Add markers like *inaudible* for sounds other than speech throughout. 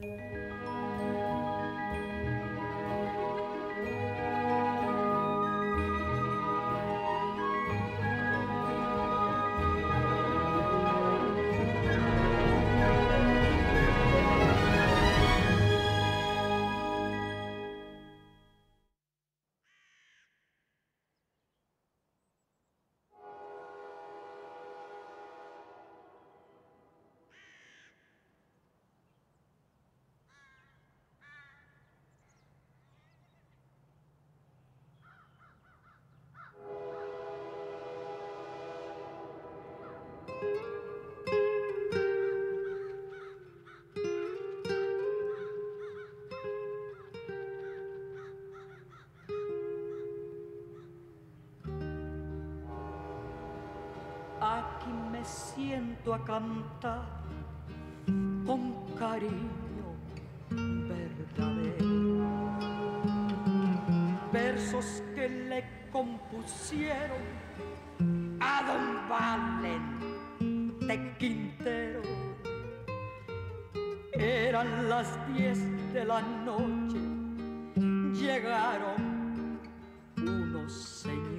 you siento a cantar con cariño verdadero. Versos que le compusieron a don Valen de Quintero. Eran las diez de la noche, llegaron unos señores.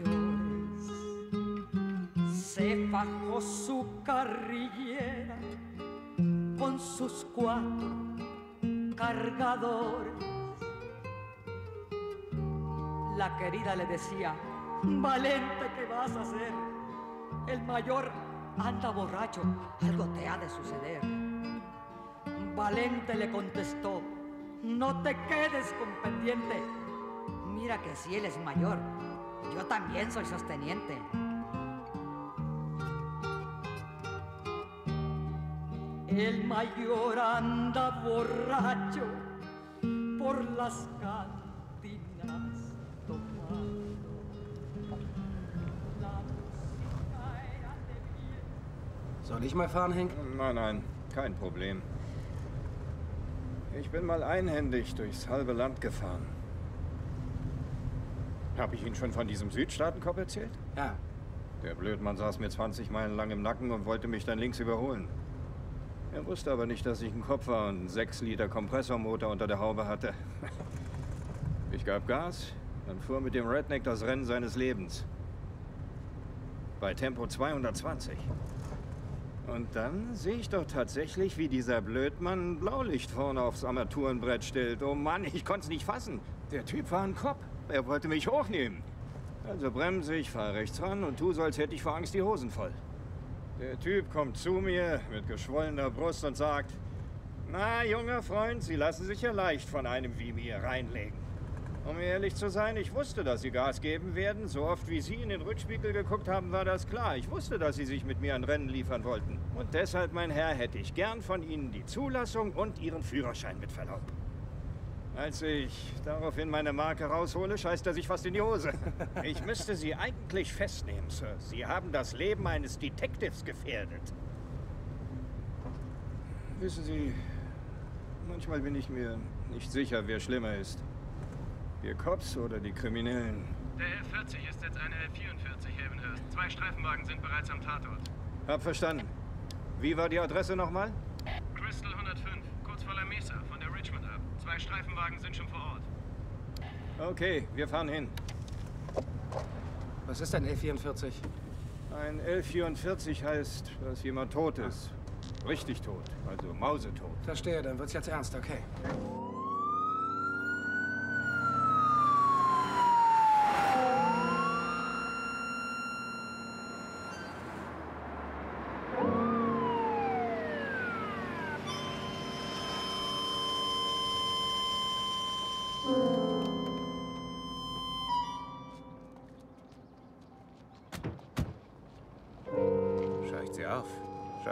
Se bajó su carrillera con sus cuatro cargadores. La querida le decía, Valente, ¿qué vas a hacer? El mayor anda borracho, algo te ha de suceder. Valente le contestó, no te quedes con pendiente. Mira que si él es mayor, yo también soy sosteniente. El mayor anda borracho por las cantinas tomando. La música era de bien. Soll ich mal fahren, Henk? Nein, nein, kein Problem. Ich bin mal einhändig durchs halbe Land gefahren. Habe ich Ihnen schon von diesem Südstaatenkopf erzählt? Ja. Der Blödmann saß mir 20 Meilen lang im Nacken und wollte mich dann links überholen. Er wusste aber nicht, dass ich ein Kopf war und einen 6 Liter Kompressormotor unter der Haube hatte. *laughs* Ich gab Gas, dann fuhr mit dem Redneck das Rennen seines Lebens. Bei Tempo 220. Und dann sehe ich doch tatsächlich, wie dieser Blödmann ein Blaulicht vorne aufs Armaturenbrett stellt. Oh Mann, ich konnte es nicht fassen. Der Typ war ein Kopf. Er wollte mich hochnehmen. Also bremse ich, fahre rechts ran und tu so, als hätte ich vor Angst die Hosen voll. Der Typ kommt zu mir mit geschwollener Brust und sagt, na, junger Freund, Sie lassen sich ja leicht von einem wie mir reinlegen. Um ehrlich zu sein, ich wusste, dass Sie Gas geben werden. So oft wie Sie in den Rückspiegel geguckt haben, war das klar. Ich wusste, dass Sie sich mit mir ein Rennen liefern wollten. Und deshalb, mein Herr, hätte ich gern von Ihnen die Zulassung und Ihren Führerschein mit Verlaub. Als ich daraufhin meine Marke raushole, scheißt er sich fast in die Hose. *laughs* Ich müsste Sie eigentlich festnehmen, Sir. Sie haben das Leben eines Detectives gefährdet. Wissen Sie, manchmal bin ich mir nicht sicher, wer schlimmer ist. Wir Cops oder die Kriminellen. Der L40 ist jetzt eine L44, Havenhurst. Zwei Streifenwagen sind bereits am Tatort. Hab verstanden. Wie war die Adresse nochmal? Crystal 105, kurz vor La Mesa, von der. Zwei Streifenwagen sind schon vor Ort. Okay, wir fahren hin. Was ist ein E44? Ein L44 heißt, dass jemand tot ist. Richtig tot, also mausetot. Verstehe, dann wird's jetzt ernst, okay.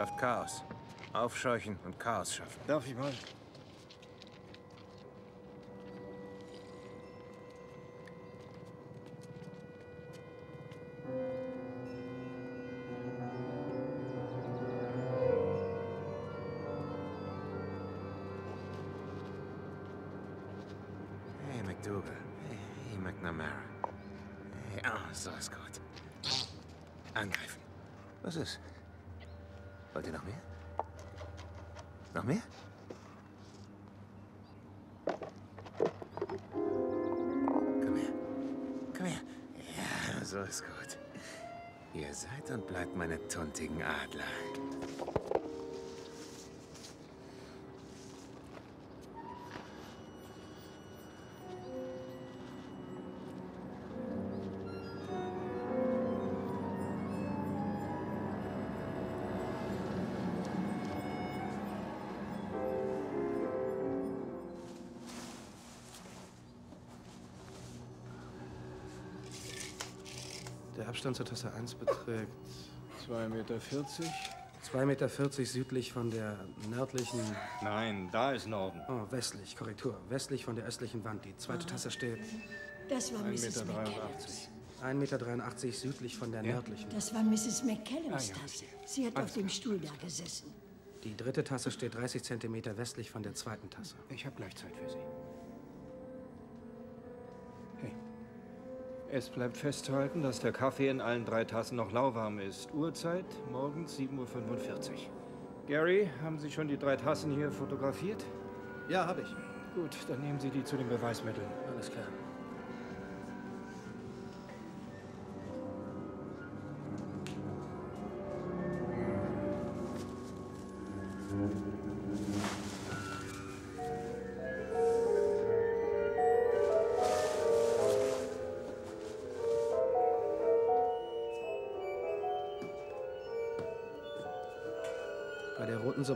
Schafft Chaos. Aufscheuchen und Chaos schaffen. Darf ich mal? Meine tuntigen Adler. Der Abstand zur Tasse 1 beträgt 2,40 Meter. 2,40 Meter südlich von der nördlichen, Nein, da ist Norden. oh, westlich, Korrektur, westlich von der östlichen Wand. Die zweite Tasse steht Das war 1,83 Mrs. Meter. McCallums. 1,83 Meter südlich von der nördlichen. Das war Mrs. McCallums Ah, ja, Tasse. Sie hat auf dem Stuhl da gesessen. Die dritte Tasse steht 30 Zentimeter westlich von der zweiten Tasse. Ich habe gleich Zeit für Sie. Es bleibt festzuhalten, dass der Kaffee in allen drei Tassen noch lauwarm ist. Uhrzeit morgens 7.45 Uhr. Gary, haben Sie schon die drei Tassen hier fotografiert? Ja, habe ich. Gut, dann nehmen Sie die zu den Beweismitteln. Alles klar.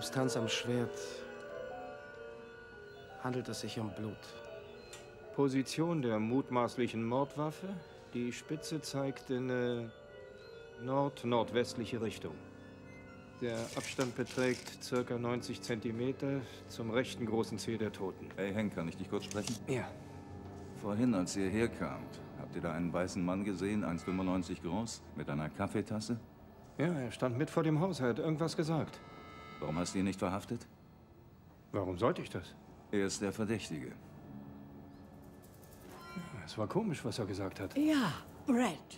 Substanz am Schwert handelt es sich um Blut. Position der mutmaßlichen Mordwaffe. Die Spitze zeigt in äh, nord-nordwestliche Richtung. Der Abstand beträgt circa 90 Zentimeter zum rechten großen Zeh der Toten. Hey Henk, kann ich dich kurz sprechen? Ja. Vorhin, als ihr herkamt, habt ihr da einen weißen Mann gesehen, 1,95 groß, mit einer Kaffeetasse? Ja, er stand mit vor dem Haus, er hat irgendwas gesagt. Warum hast du ihn nicht verhaftet? Warum sollte ich das? Er ist der Verdächtige. Es war komisch, was er gesagt hat. Ja, Brad.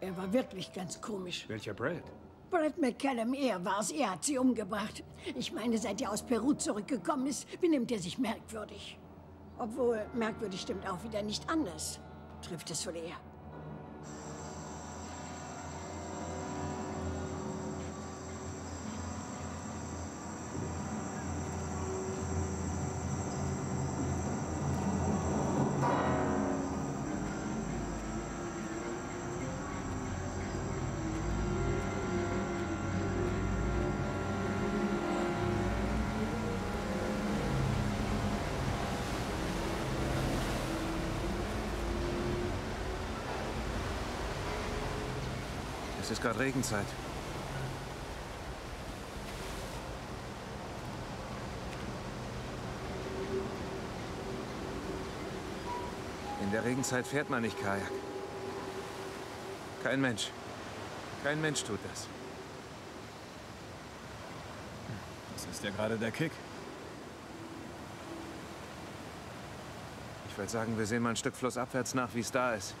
Er war wirklich ganz komisch. Welcher Brad? Brad McCallum, er war's. Er hat sie umgebracht. Ich meine, seit er aus Peru zurückgekommen ist, benimmt er sich merkwürdig. Obwohl, merkwürdig stimmt auch wieder nicht anders. Trifft es wohl eher. Ist gerade Regenzeit. In der Regenzeit fährt man nicht Kajak. Kein Mensch. Kein Mensch tut das. Das ist ja gerade der Kick. Ich würde sagen, wir sehen mal ein Stück flussabwärts nach, wie es da ist.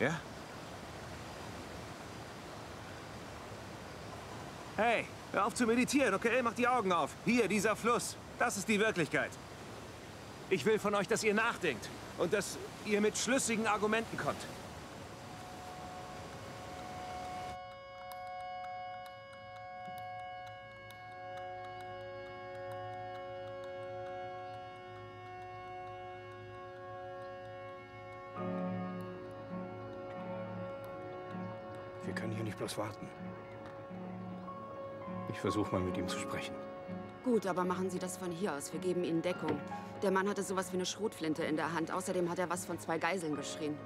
Ja? Hey, hör auf zu meditieren, okay? Mach die Augen auf. Hier, dieser Fluss. Das ist die Wirklichkeit. Ich will von euch, dass ihr nachdenkt und dass ihr mit schlüssigen Argumenten kommt. Wir können hier nicht bloß warten. Ich versuche mal mit ihm zu sprechen. Gut, aber machen Sie das von hier aus. Wir geben Ihnen Deckung. Der Mann hatte sowas wie eine Schrotflinte in der Hand. Außerdem hat er was von zwei Geiseln geschrien.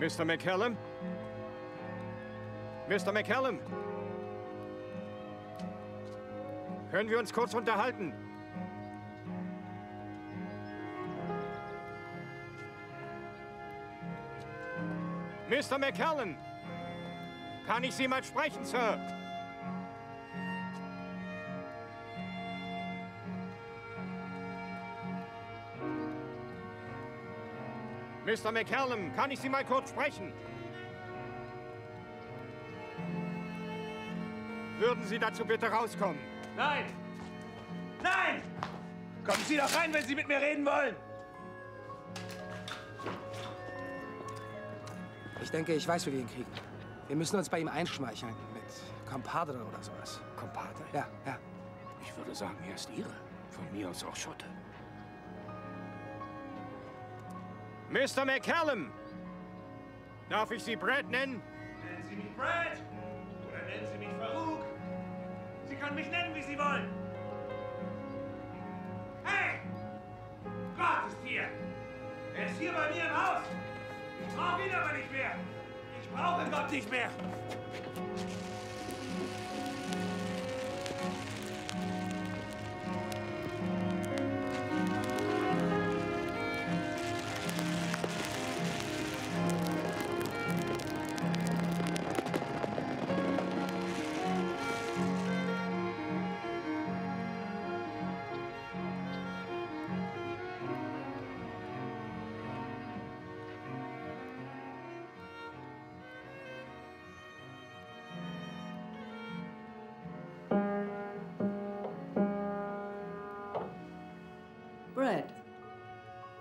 Mr. McCallum? Mr. McCallum? Können wir uns kurz unterhalten? Mr. McCallum? Kann ich Sie mal sprechen, Sir? Mr. McCallum, kann ich Sie mal kurz sprechen? Würden Sie dazu bitte rauskommen? Nein! Nein! Kommen Sie doch rein, wenn Sie mit mir reden wollen! Ich denke, ich weiß, wie wir ihn kriegen. Wir müssen uns bei ihm einschmeicheln. Mit Compadre oder sowas. Compadre? Ja, ja. Ich würde sagen, er ist Ihre. Von mir aus auch Schotte. Mr. McCallum! Darf ich Sie Brad nennen? Nennen Sie mich Brad! Gott nicht mehr!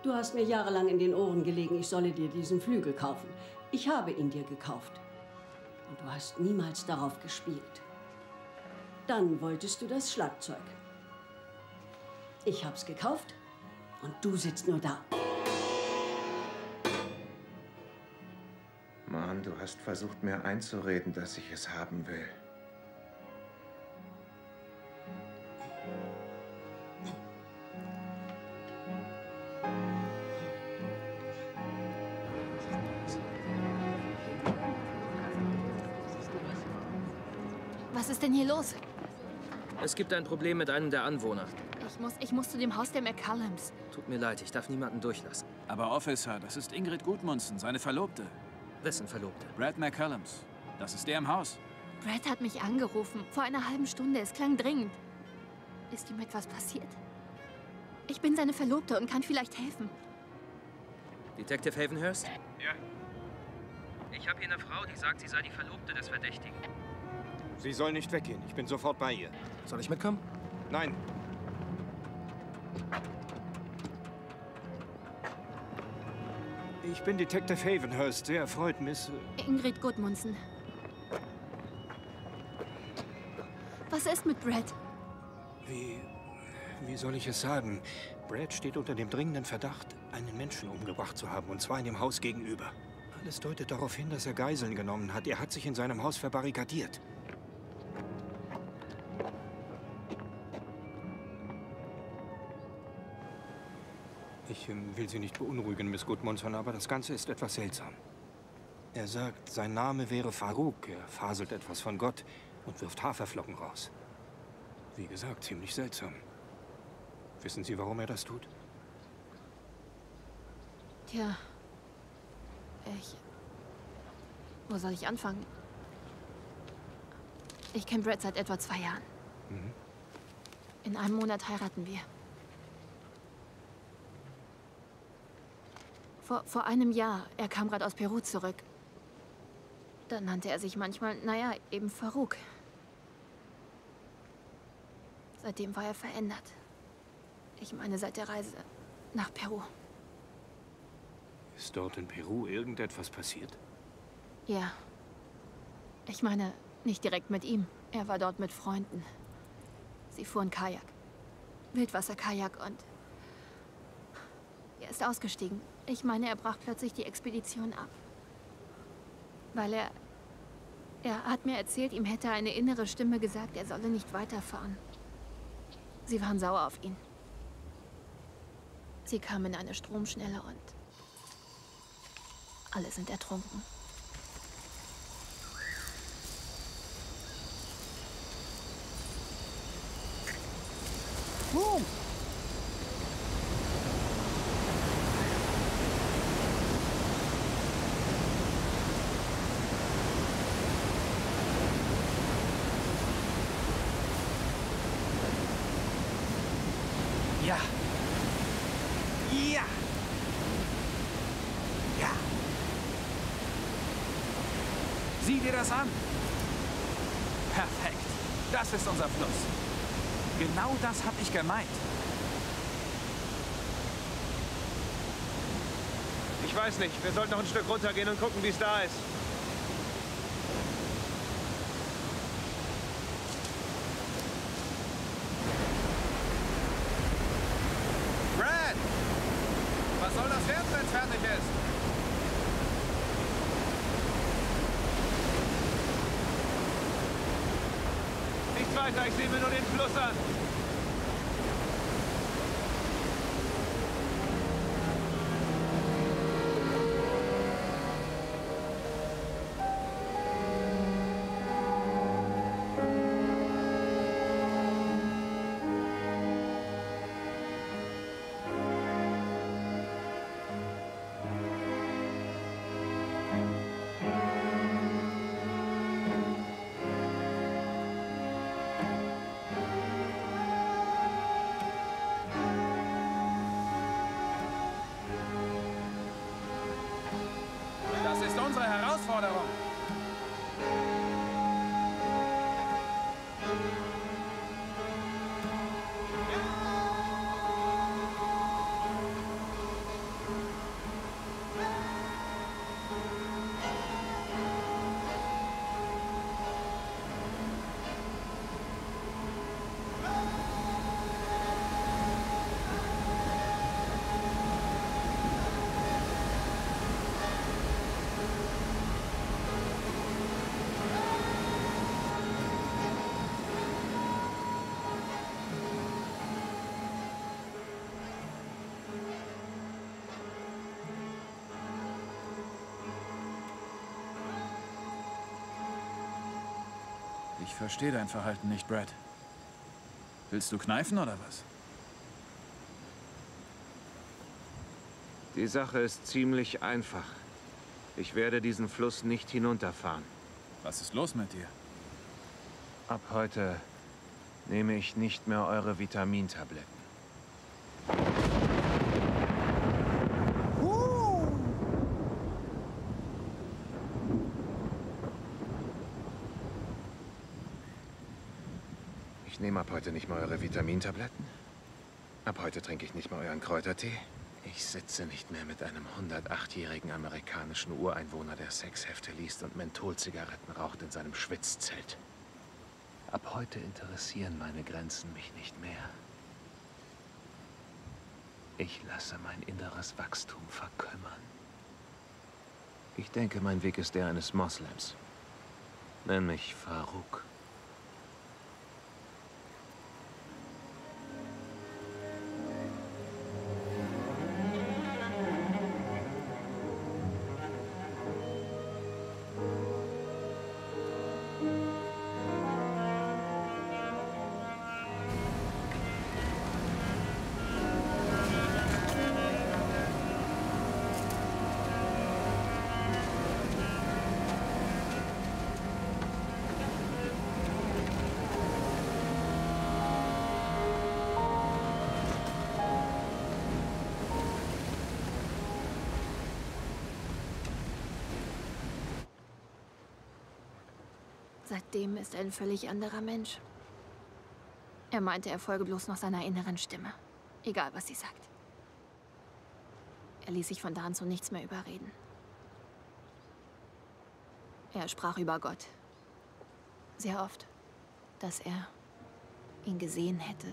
Du hast mir jahrelang in den Ohren gelegen, ich solle dir diesen Flügel kaufen. Ich habe ihn dir gekauft. Und du hast niemals darauf gespielt. Dann wolltest du das Schlagzeug. Ich hab's gekauft und du sitzt nur da. Mann, du hast versucht, mir einzureden, dass ich es haben will. Es gibt ein Problem mit einem der Anwohner. Ich muss, ich muss zu dem Haus der McCallums. Tut mir leid, ich darf niemanden durchlassen. Aber Officer, das ist Ingrid Gudmundsen, seine Verlobte. Wessen Verlobte? Brad McCallums. Das ist der im Haus. Brad hat mich angerufen. Vor einer halben Stunde. Es klang dringend. Ist ihm etwas passiert? Ich bin seine Verlobte und kann vielleicht helfen. Detective Havenhurst? Ja. Ich habe hier eine Frau, die sagt, sie sei die Verlobte des Verdächtigen. Sie soll nicht weggehen. Ich bin sofort bei ihr. Soll ich mitkommen? Nein. Ich bin Detective Havenhurst. Sehr erfreut, Miss... Ingrid Gudmundsen. Was ist mit Brad? Wie... Wie soll ich es sagen? Brad steht unter dem dringenden Verdacht, einen Menschen umgebracht zu haben, und zwar in dem Haus gegenüber. Alles deutet darauf hin, dass er Geiseln genommen hat. Er hat sich in seinem Haus verbarrikadiert. Ich ähm, will Sie nicht beunruhigen, Miss Gudmundsson, aber das Ganze ist etwas seltsam. Er sagt, sein Name wäre Farouk. Er faselt etwas von Gott und wirft Haferflocken raus. Wie gesagt, ziemlich seltsam. Wissen Sie, warum er das tut? Tja. Ich. Wo soll ich anfangen? Ich kenne Brad seit etwa zwei Jahren. Mhm. In einem Monat heiraten wir. Vor, vor einem Jahr, er kam gerade aus Peru zurück. Da nannte er sich manchmal, naja, eben Farouk. Seitdem war er verändert. Ich meine, seit der Reise nach Peru. Ist dort in Peru irgendetwas passiert? Ja. Ich meine, nicht direkt mit ihm. Er war dort mit Freunden. Sie fuhren Kajak. Wildwasserkajak und... Er ist ausgestiegen. Ich meine, er brach plötzlich die Expedition ab. Weil er... Er hat mir erzählt, ihm hätte eine innere Stimme gesagt, er solle nicht weiterfahren. Sie waren sauer auf ihn. Sie kamen in eine Stromschnelle und... Alle sind ertrunken. Boom! Ja. Ja. dir das an. Perfekt. Das ist unser Fluss. Genau das habe ich gemeint. Ich weiß nicht. Wir sollten noch ein Stück runtergehen und gucken, wie es da ist. Ich verstehe dein Verhalten nicht, Brad. Willst du kneifen oder was? Die Sache ist ziemlich einfach. Ich werde diesen Fluss nicht hinunterfahren. Was ist los mit dir? Ab heute nehme ich nicht mehr eure Vitamintabletten. Ich nehme ab heute nicht mehr eure Vitamintabletten. Ab heute trinke ich nicht mehr euren Kräutertee. Ich sitze nicht mehr mit einem 108-jährigen amerikanischen Ureinwohner, der Sexhefte liest und Mentholzigaretten raucht in seinem Schwitzzelt. Ab heute interessieren meine Grenzen mich nicht mehr. Ich lasse mein inneres Wachstum verkümmern. Ich denke, mein Weg ist der eines Moslems. Nenn mich Farouk. Ist ein völlig anderer Mensch. Er meinte, er folge bloß noch seiner inneren Stimme. Egal, was sie sagt. Er ließ sich von da an zu nichts mehr überreden. Er sprach über Gott. Sehr oft. Dass er ihn gesehen hätte.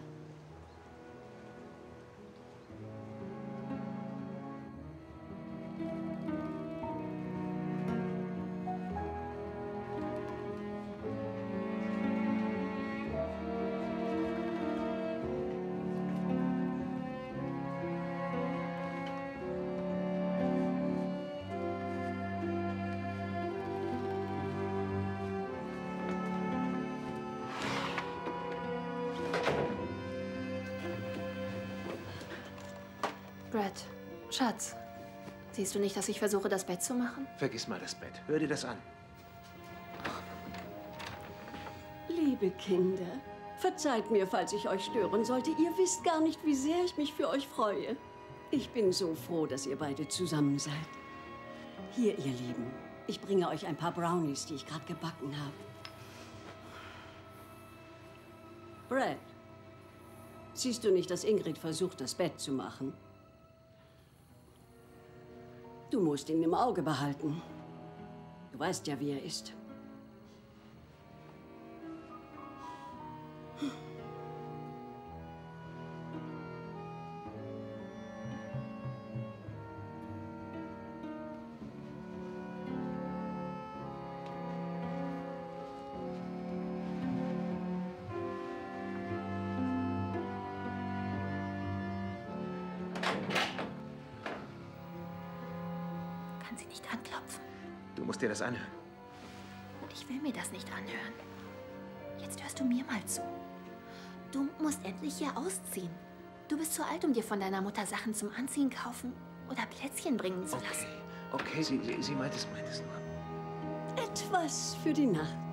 Schatz. Siehst du nicht, dass ich versuche, das Bett zu machen? Vergiss mal das Bett. Hör dir das an. Liebe Kinder, verzeiht mir, falls ich euch stören sollte. Ihr wisst gar nicht, wie sehr ich mich für euch freue. Ich bin so froh, dass ihr beide zusammen seid. Hier, ihr Lieben, Ich bringe euch ein paar Brownies, die ich gerade gebacken habe. Brad, siehst du nicht, dass Ingrid versucht, das Bett zu machen? Du musst ihn im Auge behalten. Du weißt ja, wie er ist. Das anhören. Ich will mir das nicht anhören. Jetzt hörst du mir mal zu. Du musst endlich hier ausziehen. Du bist zu alt, um dir von deiner Mutter Sachen zum Anziehen kaufen oder Plätzchen bringen zu lassen. Okay, sie, sie, sie meint es, meint es nur. Etwas für die Nacht.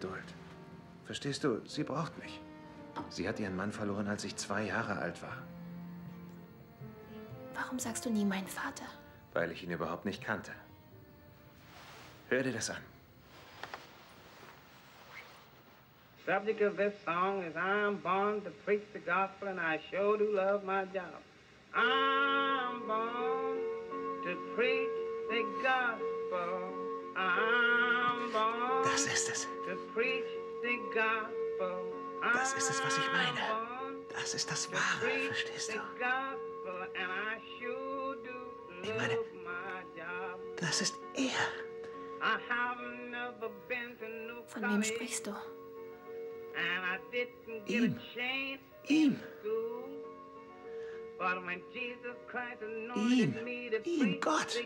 Geduld. Verstehst du, sie braucht mich. Sie hat ihren Mann verloren, als ich zwei Jahre alt war, Warum sagst du nie mein Vater? weil ich ihn überhaupt nicht kannte. Hör dir das an. Subject of this song is I'm born to preach the gospel and I sure do love my job. I'm born to preach the gospel. I'm Das ist es. to preach the gospel. Das ist es, was ich meine. Das ist das Wahre, verstehst du? Ich meine. Das ist er. I have never been to no Von wem sprichst du? And I didn't get Ihm. a chance Ihm. in school. But when Jesus Christ Ihm. anointed me to Ihm, preach Gott.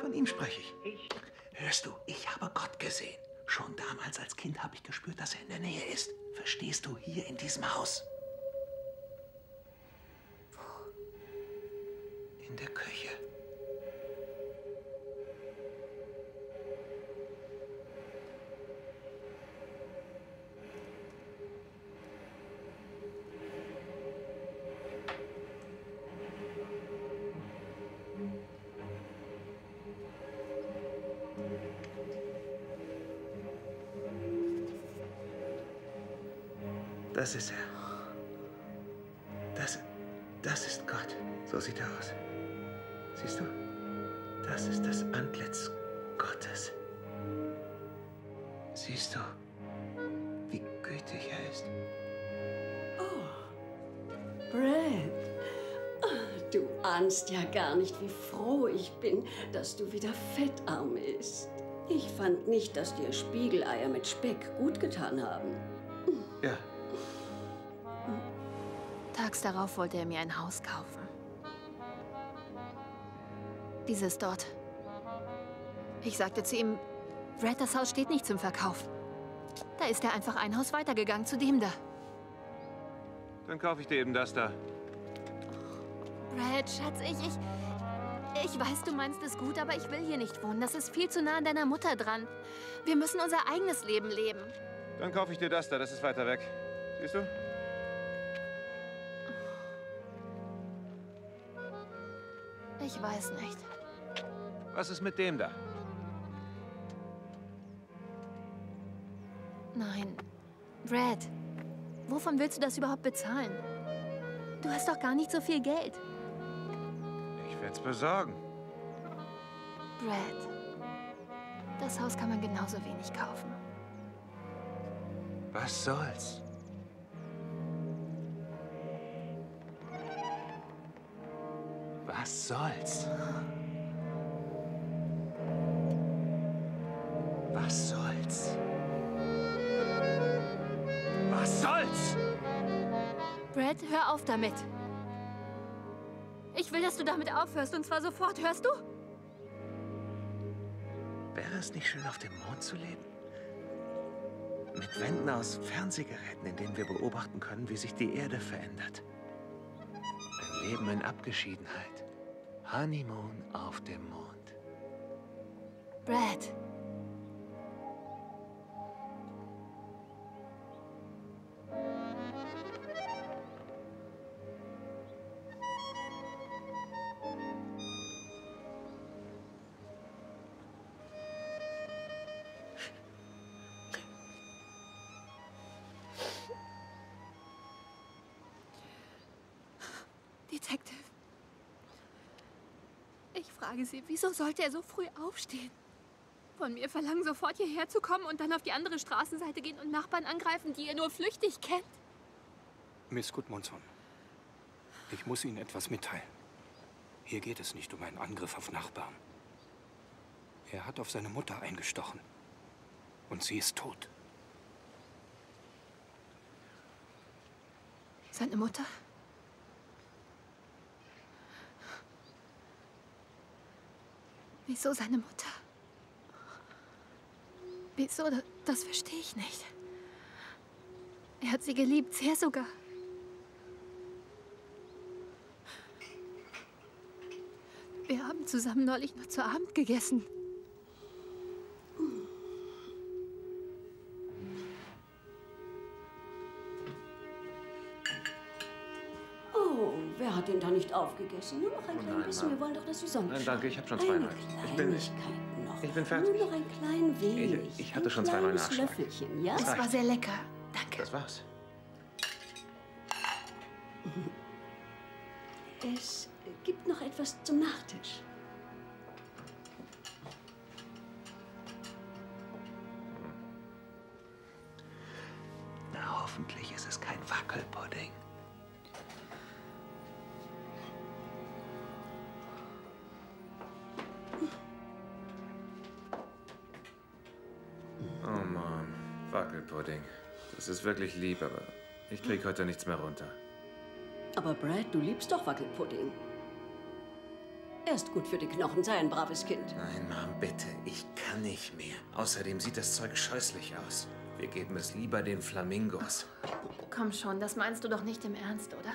Von ihm spreche ich. Hörst du, ich habe Gott gesehen. Schon damals als Kind habe ich gespürt, dass er in der Nähe ist. Verstehst du, hier in diesem Haus. In der Küche. Das ist er. Das, das ist Gott. So sieht er aus. Siehst du? Das ist das Antlitz Gottes. Siehst du, wie gütig er ist? Brad, ah, du ahnst ja gar nicht, wie froh ich bin, dass du wieder fettarm isst. Ich fand nicht, dass dir Spiegeleier mit Speck gut getan haben. Ja, Tags darauf wollte er mir ein Haus kaufen. Dieses dort. Ich sagte zu ihm, Brad, das Haus steht nicht zum Verkauf. Da ist er einfach ein Haus weitergegangen zu dem da. Dann kaufe ich dir eben das da. Brad, Schatz, ich, ich... Ich weiß, du meinst es gut, aber ich will hier nicht wohnen. Das ist viel zu nah an deiner Mutter dran. Wir müssen unser eigenes Leben leben. Dann kaufe ich dir das da, das ist weiter weg. Siehst du? Ich weiß nicht. Was ist mit dem da? Nein. Brad, wovon willst du das überhaupt bezahlen? Du hast doch gar nicht so viel Geld. Ich werde es besorgen. Brad, das Haus kann man genauso wenig kaufen. was soll's? Was soll's? Was soll's? Was soll's? auf damit. Ich will, dass du damit aufhörst und zwar sofort. Hörst du? Wäre es nicht schön, auf dem Mond zu leben? Mit Wänden aus Fernsehgeräten, in denen wir beobachten können, wie sich die Erde verändert. Ein Leben in Abgeschiedenheit. Honeymoon auf dem Mond. Brad. Sie, wieso sollte er so früh aufstehen? Von mir verlangen, sofort hierher zu kommen und dann auf die andere Straßenseite gehen und Nachbarn angreifen, die er nur flüchtig kennt? Miss Gudmundsson, ich muss Ihnen etwas mitteilen. Hier geht es nicht um einen Angriff auf Nachbarn. Er hat auf seine Mutter eingestochen. Und sie ist tot. Seine Mutter? Wieso seine Mutter? Wieso? Das, verstehe ich nicht. Er hat sie geliebt, sehr sogar. Wir haben zusammen neulich noch zu Abend gegessen. Hat denn da nicht aufgegessen? Nur noch ein Oh klein nein, bisschen. Mom. Wir wollen doch, dass die Sonne Nein, danke, ich habe schon Eine zweimal. Ich bin, noch. ich bin fertig. Nur noch ein klein wenig. Ich, ich hatte ein schon zweimal Nachschlag. Löffelchen, ja? Das Es war sehr lecker. Danke. Das war's. Es gibt noch etwas zum Nachtisch. Na, hoffentlich ist es kein Wackelpudding. Wackelpudding. Das ist wirklich lieb, aber ich krieg heute nichts mehr runter. Aber Brad, du liebst doch Wackelpudding. Er ist gut für die Knochen, sei ein braves Kind. Nein, Mom, bitte. Ich kann nicht mehr. Außerdem sieht das Zeug scheußlich aus. Wir geben es lieber den Flamingos. Komm schon, das meinst du doch nicht im Ernst, oder?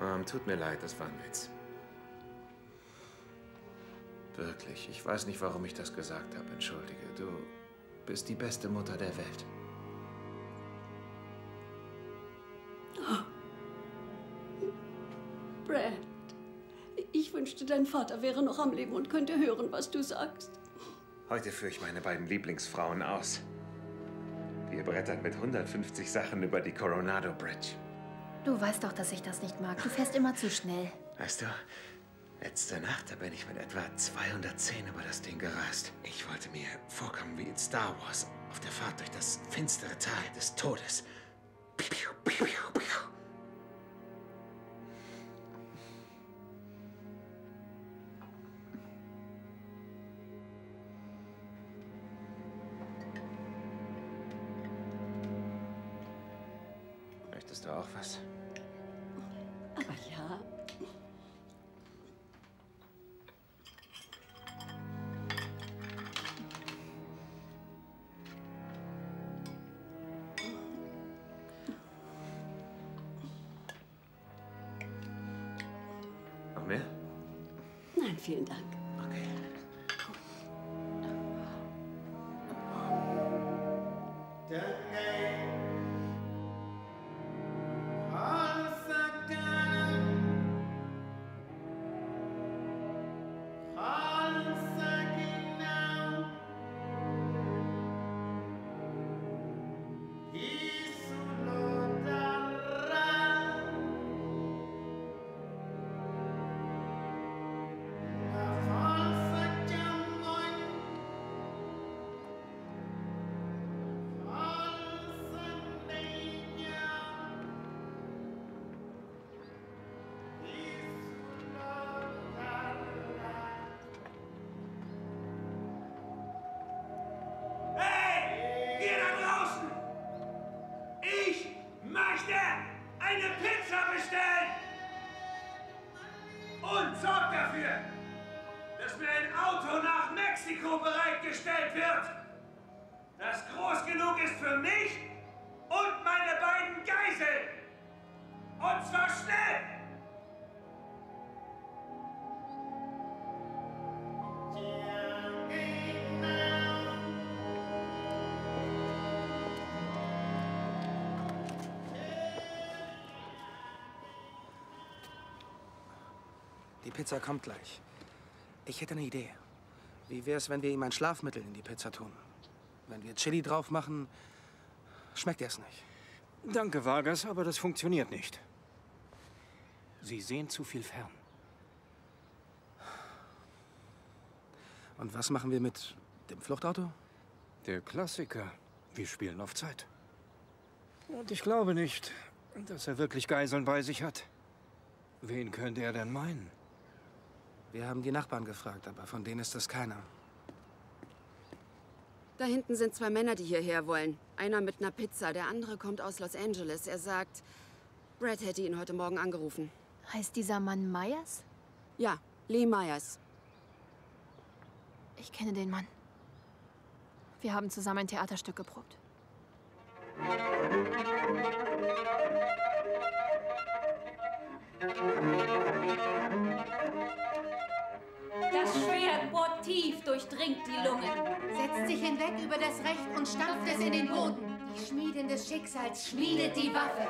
Mom, tut mir leid, das war ein Witz. Wirklich, ich weiß nicht, warum ich das gesagt habe. Entschuldige, du bist die beste Mutter der Welt. Brad, ich wünschte, dein Vater wäre noch am Leben und könnte hören, was du sagst. Heute führe ich meine beiden Lieblingsfrauen aus. Wir brettern mit 150 Sachen über die Coronado Bridge. Du weißt doch, dass ich das nicht mag. Du fährst immer zu schnell. Weißt du, letzte Nacht, da bin ich mit etwa 210 über das Ding gerast. Ich wollte mir vorkommen wie in Star Wars, auf der Fahrt durch das finstere Tal des Todes. Piu, piu, piu, piu, möchte eine Pizza bestellen und sorgt dafür, dass mir ein Auto nach Mexiko bereitgestellt wird, das groß genug ist für mich und meine beiden Geiseln. Und zwar schnell! Pizza kommt gleich. Ich hätte eine Idee. Wie wär's, wenn wir ihm ein Schlafmittel in die Pizza tun? Wenn wir Chili drauf machen, schmeckt er's nicht. Danke, Vargas, aber das funktioniert nicht. Sie sehen zu viel fern. Und was machen wir mit dem Fluchtauto? Der Klassiker. Wir spielen auf Zeit. Und ich glaube nicht, dass er wirklich Geiseln bei sich hat. Wen könnte er denn meinen? Wir haben die Nachbarn gefragt, aber von denen ist das keiner. Da hinten sind zwei Männer, die hierher wollen. Einer mit einer Pizza, der andere kommt aus Los Angeles. Er sagt, Brad hätte ihn heute Morgen angerufen. Heißt dieser Mann Myers? Ja, Lee Myers. Ich kenne den Mann. Wir haben zusammen ein Theaterstück geprobt. Das Schwert bohrt tief, durchdringt die Lungen. Setzt sich hinweg über das Recht und stampft es in den Boden. Die Schmiedin des Schicksals schmiedet die Waffe.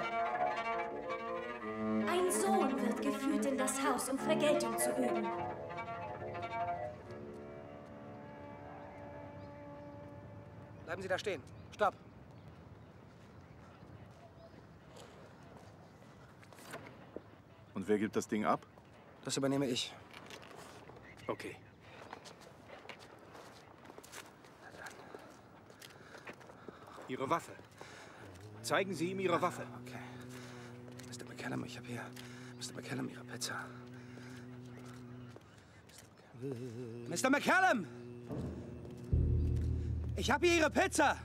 Ein Sohn wird geführt in das Haus, um Vergeltung zu üben. Bleiben Sie da stehen. Stopp. Und wer gibt das Ding ab? Das übernehme ich. Okay. Ihre Waffe. Zeigen Sie ihm Ihre Waffe. Okay. Mr. McCallum, ich habe hier. Mr. McCallum, Ihre Pizza. Mr. McCallum! Ich habe hier Ihre Pizza!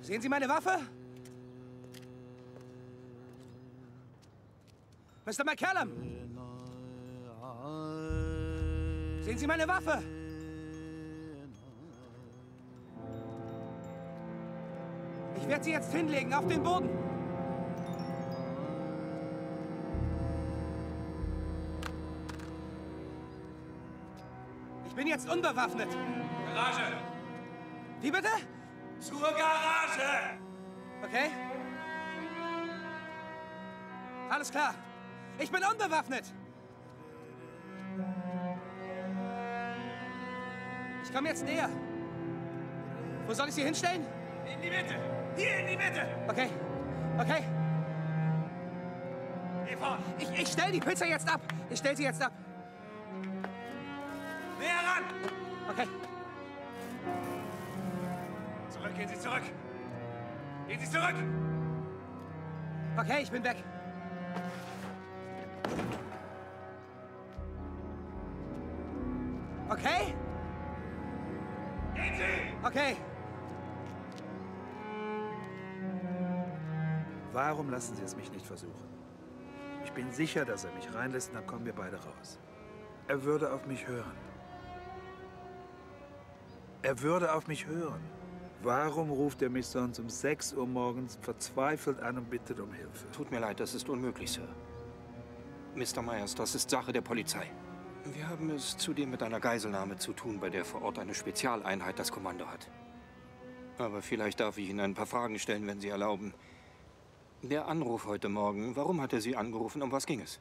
Sehen Sie meine Waffe? Mr. McCallum! Sehen Sie meine Waffe? Ich werde sie jetzt hinlegen auf den Boden. Ich bin jetzt unbewaffnet. Garage! Wie bitte? Zur Garage! Okay. Alles klar. Ich bin unbewaffnet. Ich komme jetzt näher. Wo soll ich sie hinstellen? In die Mitte! Hier in die Mitte! Okay. Okay. Vorne! Ich, ich stelle die Pizza jetzt ab. Ich stelle sie jetzt ab. Näher ran! Okay. Zurück, gehen Sie zurück! Gehen Sie zurück! Okay, ich bin weg. Okay? Okay. Warum lassen Sie es mich nicht versuchen? Ich bin sicher, dass er mich reinlässt, dann kommen wir beide raus. Er würde auf mich hören. Er würde auf mich hören. Warum ruft er mich sonst um 6 Uhr morgens verzweifelt an und bittet um Hilfe? Tut mir leid, das ist unmöglich, Sir. Mr. Myers, das ist Sache der Polizei. Wir haben es zudem mit einer Geiselnahme zu tun, bei der vor Ort eine Spezialeinheit das Kommando hat. Aber vielleicht darf ich Ihnen ein paar Fragen stellen, wenn Sie erlauben. Der Anruf heute Morgen, warum hat er Sie angerufen? Um was ging es?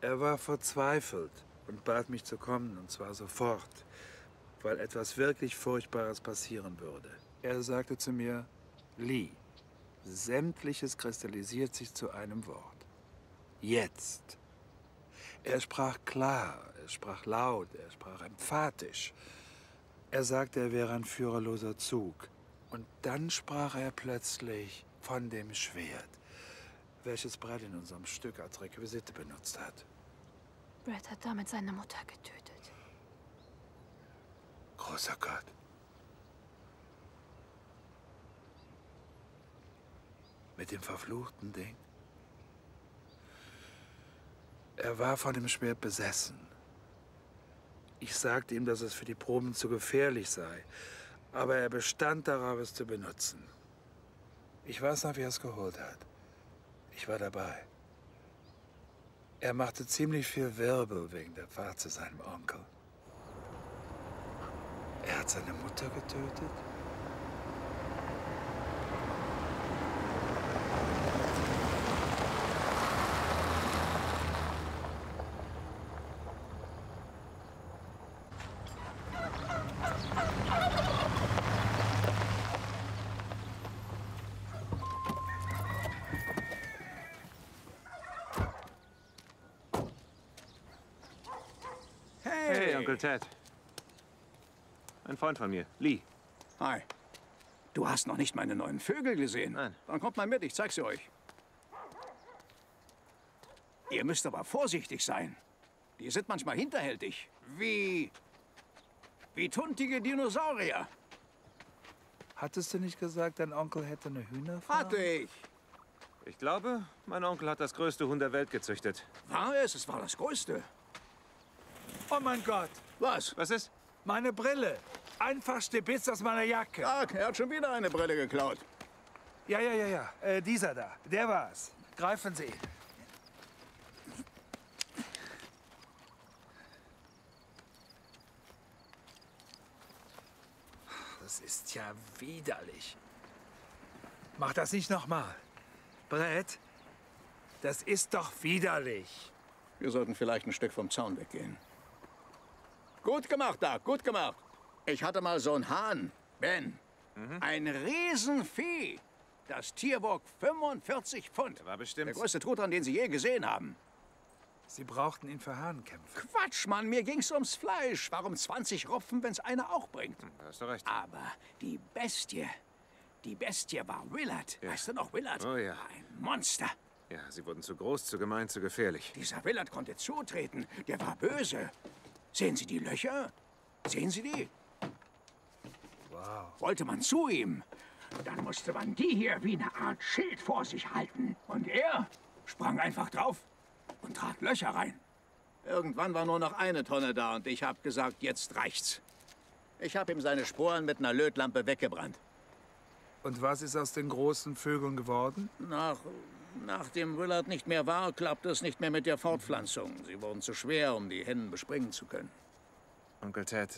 Er war verzweifelt und bat mich zu kommen, und zwar sofort, weil etwas wirklich Furchtbares passieren würde. Er sagte zu mir, Lee, sämtliches kristallisiert sich zu einem Wort. Jetzt. Er sprach klar, er sprach laut, er sprach emphatisch. Er sagte, er wäre ein führerloser Zug. Und dann sprach er plötzlich von dem Schwert, welches Brad in unserem Stück als Requisite benutzt hat. Brad hat damit seine Mutter getötet. Großer Gott. Mit dem verfluchten Ding? Er war von dem Schwert besessen. Ich sagte ihm, dass es für die Proben zu gefährlich sei, aber er bestand darauf, es zu benutzen. Ich weiß noch, wie er es geholt hat. Ich war dabei. Er machte ziemlich viel Wirbel wegen der Fahrt zu seinem Onkel. Er hat seine Mutter getötet? Hey, Onkel Ted. Ein Freund von mir, Lee. Hi. Du hast noch nicht meine neuen Vögel gesehen? Nein. Dann kommt mal mit, ich zeig sie euch. Ihr müsst aber vorsichtig sein. Die sind manchmal hinterhältig. Wie. wie tuntige Dinosaurier. Hattest du nicht gesagt, dein Onkel hätte eine Hühnerfarm? Hatte ich. Ich glaube, mein Onkel hat das größte Huhn der Welt gezüchtet. War es? Es war das Größte. Oh mein Gott. Was? Was ist? Meine Brille. Einfach Stibitz aus meiner Jacke. Ah, er hat schon wieder eine Brille geklaut. Ja, ja, ja, ja. Äh, dieser da. Der war's. Greifen Sie. Das ist ja widerlich. Mach das nicht nochmal. Brett, das ist doch widerlich. Wir sollten vielleicht ein Stück vom Zaun weggehen. Gut gemacht, Doc, gut gemacht. Ich hatte mal so einen Hahn, Ben. Ein Riesenvieh. Das Tier wog 45 Pfund. War bestimmt. Der größte Truthahn, den Sie je gesehen haben. Sie brauchten ihn für Hahnkämpfe. Quatsch, Mann, mir ging's ums Fleisch. Warum 20 Rupfen, wenn's einer auch bringt? Da hast du recht. Aber die Bestie, die Bestie war Willard. Weißt du noch, Willard? Oh ja. Ein Monster. Ja, sie wurden zu groß, zu gemein, zu gefährlich. Dieser Willard konnte zutreten. Der war böse. Sehen Sie die Löcher? Sehen Sie die? Wow. Wollte man zu ihm, dann musste man die hier wie eine Art Schild vor sich halten. Und er sprang einfach drauf und trat Löcher rein. Irgendwann war nur noch eine Tonne da und ich habe gesagt, jetzt reicht's. Ich habe ihm seine Sporen mit einer Lötlampe weggebrannt. Und was ist aus den großen Vögeln geworden? Nach, nachdem Willard nicht mehr war, klappte es nicht mehr mit der Fortpflanzung. Sie wurden zu schwer, um die Hennen bespringen zu können. Onkel Ted,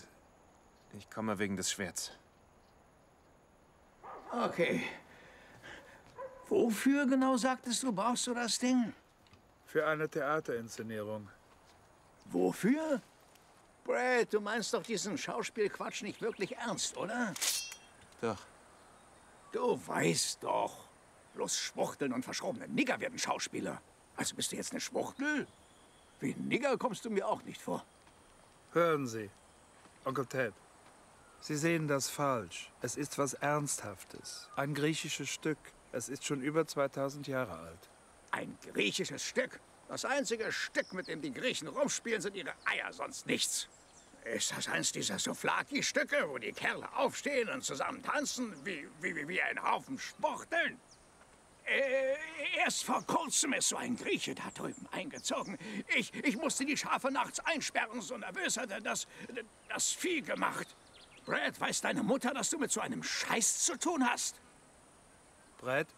ich komme wegen des Schwerts. Okay. Wofür genau sagtest du, brauchst du das Ding? Für eine Theaterinszenierung. Wofür? Brad, du meinst doch diesen Schauspielquatsch nicht wirklich ernst, oder? Doch. Du weißt doch. Bloß Schwuchteln und verschrobene Nigger werden Schauspieler. Also bist du jetzt eine Schwuchtel? Wie ein Nigger kommst du mir auch nicht vor. Hören Sie, Onkel Ted. Sie sehen das falsch. Es ist was Ernsthaftes. Ein griechisches Stück. Es ist schon über 2000 Jahre alt. Ein griechisches Stück? Das einzige Stück, mit dem die Griechen rumspielen, sind ihre Eier, sonst nichts. Ist das eins dieser Souflaki-Stücke, wo die Kerle aufstehen und zusammen tanzen, wie, wie, wie, ein Haufen Sporteln? Äh, erst vor kurzem ist so ein Grieche da drüben eingezogen. Ich, ich musste die Schafe nachts einsperren, so nervös hat er das, das Vieh gemacht. Brad, weiß deine Mutter, dass du mit so einem Scheiß zu tun hast? Brett,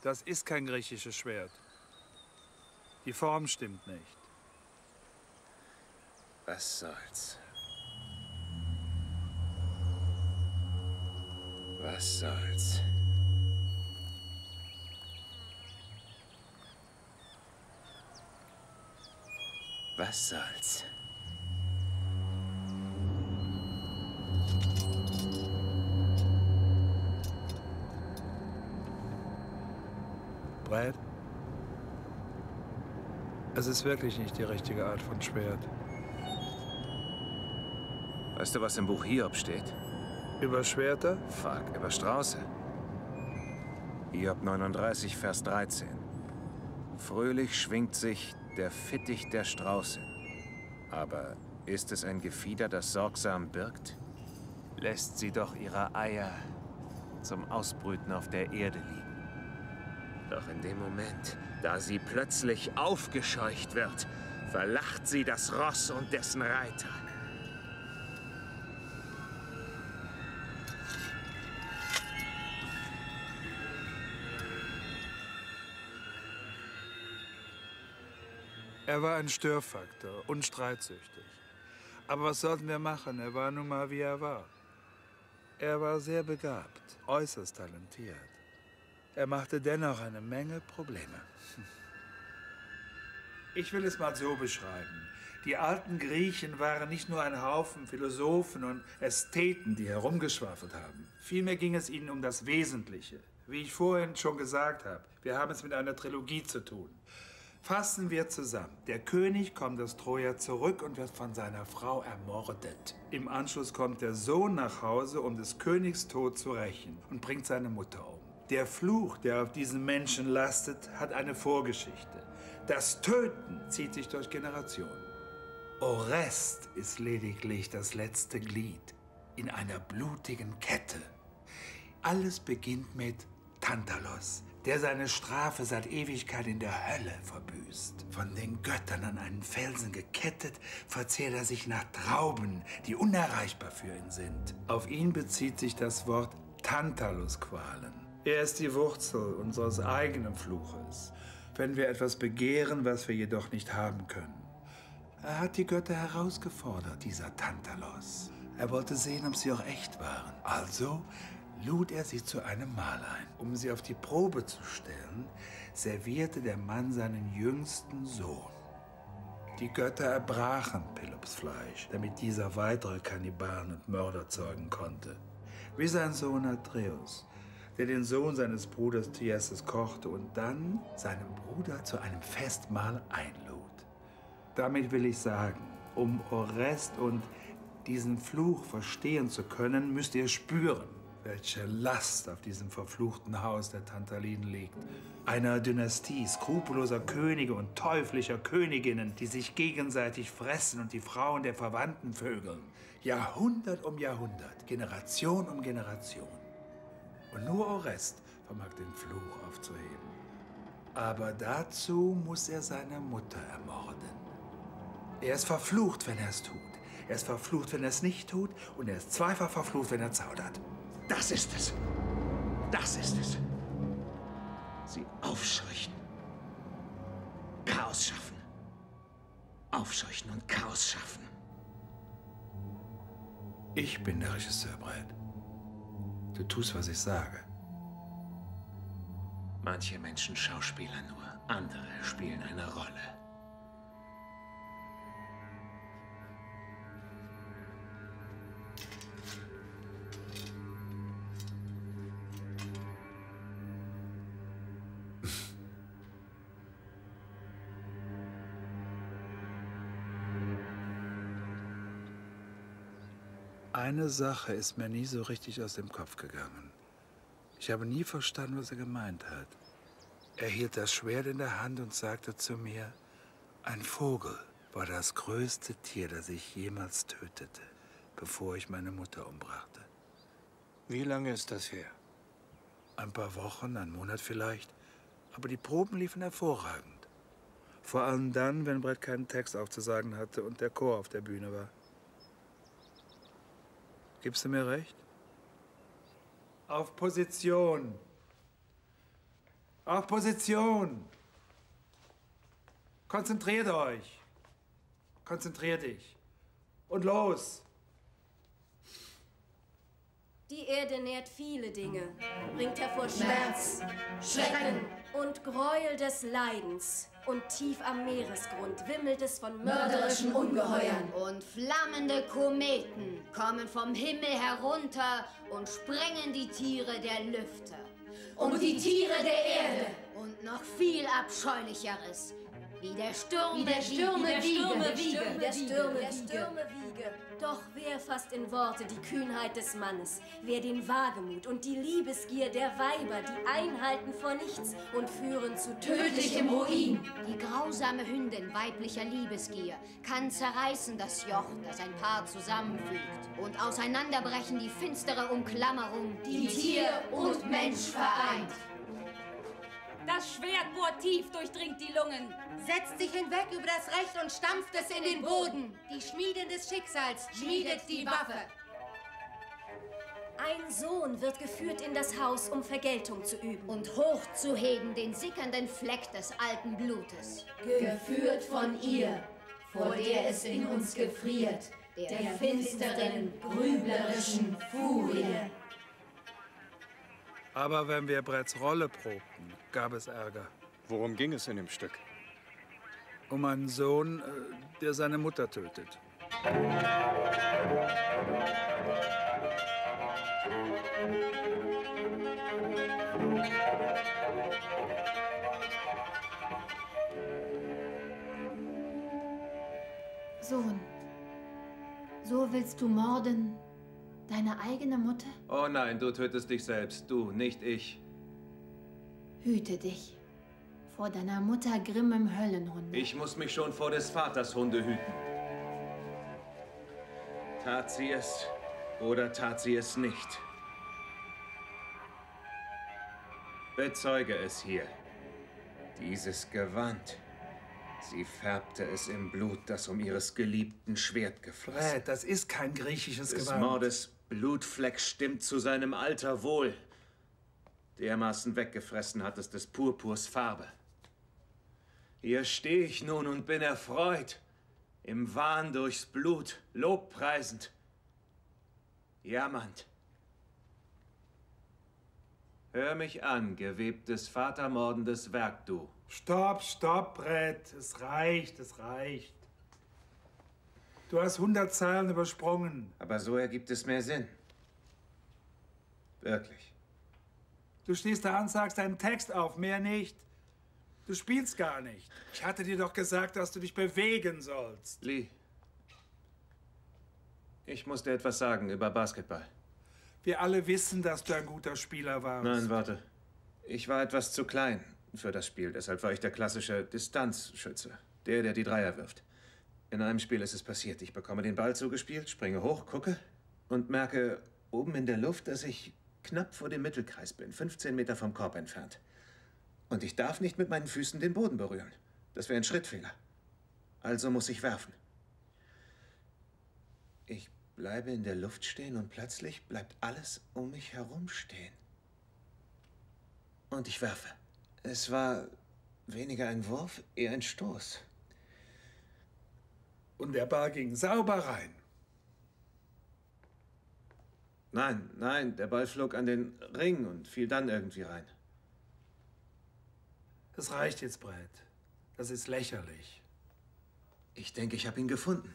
das ist kein griechisches Schwert. Die Form stimmt nicht. Was soll's? Was soll's? Was soll's? Brad? Es ist wirklich nicht die richtige Art von Schwert. Weißt du, was im Buch Hiob steht? Über Schwerter? Fuck, über Strauße. Hiob 39, Vers 13. Fröhlich schwingt sich der Fittich der Strauße. Aber ist es ein Gefieder, das sorgsam birgt? Lässt sie doch ihre Eier zum Ausbrüten auf der Erde liegen. Doch in dem Moment, da sie plötzlich aufgescheucht wird, verlacht sie das Ross und dessen Reiter. Er war ein Störfaktor und streitsüchtig. Aber was sollten wir machen? Er war nun mal, wie er war. Er war sehr begabt, äußerst talentiert. Er machte dennoch eine Menge Probleme. *laughs* Ich will es mal so beschreiben. Die alten Griechen waren nicht nur ein Haufen Philosophen und Ästheten, die herumgeschwafelt haben. Vielmehr ging es ihnen um das Wesentliche. Wie ich vorhin schon gesagt habe, wir haben es mit einer Trilogie zu tun. Fassen wir zusammen. Der König kommt aus Troja zurück und wird von seiner Frau ermordet. Im Anschluss kommt der Sohn nach Hause, um des Königs Tod zu rächen und bringt seine Mutter um. Der Fluch, der auf diesen Menschen lastet, hat eine Vorgeschichte. Das Töten zieht sich durch Generationen. Orest ist lediglich das letzte Glied in einer blutigen Kette. Alles beginnt mit Tantalos, der seine Strafe seit Ewigkeit in der Hölle verbüßt. Von den Göttern an einen Felsen gekettet, verzehrt er sich nach Trauben, die unerreichbar für ihn sind. Auf ihn bezieht sich das Wort Tantalusqualen. Er ist die Wurzel unseres eigenen Fluches, wenn wir etwas begehren, was wir jedoch nicht haben können. Er hat die Götter herausgefordert, dieser Tantalos. Er wollte sehen, ob sie auch echt waren. Also lud er sie zu einem Mahl ein. Um sie auf die Probe zu stellen, servierte der Mann seinen jüngsten Sohn. Die Götter erbrachen Pelops Fleisch, damit dieser weitere Kannibalen und Mörder zeugen konnte. Wie sein Sohn Atreus, der den Sohn seines Bruders Thyesses kochte und dann seinen Bruder zu einem Festmahl einlud. Damit will ich sagen, um Orest und diesen Fluch verstehen zu können, müsst ihr spüren, welche Last auf diesem verfluchten Haus der Tantaliden liegt. Einer Dynastie skrupelloser Könige und teuflischer Königinnen, die sich gegenseitig fressen und die Frauen der Verwandten vögeln. Jahrhundert um Jahrhundert, Generation um Generation. Und nur Orest vermag den Fluch aufzuheben. Aber dazu muss er seine Mutter ermorden. Er ist verflucht, wenn er es tut. Er ist verflucht, wenn er es nicht tut. Und er ist zweifach verflucht, wenn er zaudert. Das ist es. Das ist es. Sie aufscheuchen. Chaos schaffen. Aufscheuchen und Chaos schaffen. Ich bin der Regisseur, Brett. Du tust, was ich sage. Manche Menschen schauspielern nur, andere spielen eine Rolle. Eine Sache ist mir nie so richtig aus dem Kopf gegangen. Ich habe nie verstanden, was er gemeint hat. Er hielt das Schwert in der Hand und sagte zu mir, ein Vogel war das größte Tier, das ich jemals tötete, bevor ich meine Mutter umbrachte. Wie lange ist das her? Ein paar Wochen, ein Monat vielleicht. Aber die Proben liefen hervorragend. Vor allem dann, wenn Brett keinen Text aufzusagen hatte und der Chor auf der Bühne war. Gibst du mir recht? Auf Position. Auf Position. Konzentriert euch. Konzentrier dich. Und los. Die Erde nährt viele Dinge, bringt hervor Schmerz, Schrecken und Gräuel des Leidens. Und tief am Meeresgrund wimmelt es von mörderischen Ungeheuern. Und flammende Kometen kommen vom Himmel herunter und sprengen die Tiere der Lüfte. Und die Tiere der Erde. Und noch viel abscheulicheres. Wie der Sturm Wie der Stürme Wiege. Wiege. Wie der Stürme Wiege. Doch wer fasst in Worte die Kühnheit des Mannes? Wer den Wagemut und die Liebesgier der Weiber, die einhalten vor nichts und führen zu tödlichem Ruin? Die grausame Hündin weiblicher Liebesgier kann zerreißen das Joch, das ein Paar zusammenfügt. Und auseinanderbrechen die finstere Umklammerung, Die Tier und Mensch vereint. Das Schwert bohrt tief, durchdringt die Lungen. Setzt sich hinweg über das Recht und stampft es in den Boden. Die Schmiedin des Schicksals schmiedet die Waffe. Ein Sohn wird geführt in das Haus, um Vergeltung zu üben. Und hochzuheben den sickernden Fleck des alten Blutes. Geführt von ihr, vor der es in uns gefriert, der finsteren, grüblerischen Furie. Aber wenn wir Bretts Rolle probten, gab es Ärger. Worum ging es in dem Stück? Um einen Sohn, äh, der seine Mutter tötet. Sohn, so willst du morden? Deine eigene Mutter? Oh nein, du tötest dich selbst. Du, nicht ich. Hüte dich vor deiner Mutter grimmem Höllenhund. Ich muss mich schon vor des Vaters Hunde hüten. Tat sie es oder tat sie es nicht? Bezeuge es hier. Dieses Gewand. Sie färbte es im Blut, das um ihres geliebten Schwert geflossen. Fred, das ist kein griechisches Des Gewand. Mordes Blutfleck stimmt zu seinem Alter wohl. Dermaßen weggefressen hat es des Purpurs Farbe. Hier stehe ich nun und bin erfreut, im Wahn durchs Blut, lobpreisend, jammernd. Hör mich an, gewebtes, vatermordendes Werk, du. Stopp, stopp, Brett. Es reicht, es reicht. Du hast 100 Zeilen übersprungen. Aber so ergibt es mehr Sinn. Wirklich. Du stehst da und sagst deinen Text auf, mehr nicht. Du spielst gar nicht. Ich hatte dir doch gesagt, dass du dich bewegen sollst. Lee, ich muss dir etwas sagen über Basketball. Wir alle wissen, dass du ein guter Spieler warst. Nein, warte. Ich war etwas zu klein für das Spiel, deshalb war ich der klassische Distanzschütze. Der, der die Dreier wirft. In einem Spiel ist es passiert. Ich bekomme den Ball zugespielt, springe hoch, gucke und merke oben in der Luft, dass ich knapp vor dem Mittelkreis bin, 15 Meter vom Korb entfernt. Und ich darf nicht mit meinen Füßen den Boden berühren. Das wäre ein Schrittfehler. Also muss ich werfen. Ich bleibe in der Luft stehen und plötzlich bleibt alles um mich herum stehen. Und ich werfe. Es war weniger ein Wurf, eher ein Stoß. Und der Ball ging sauber rein. Nein, nein, der Ball flog an den Ring und fiel dann irgendwie rein. Es reicht jetzt, Brett. Das ist lächerlich. Ich denke, ich habe ihn gefunden.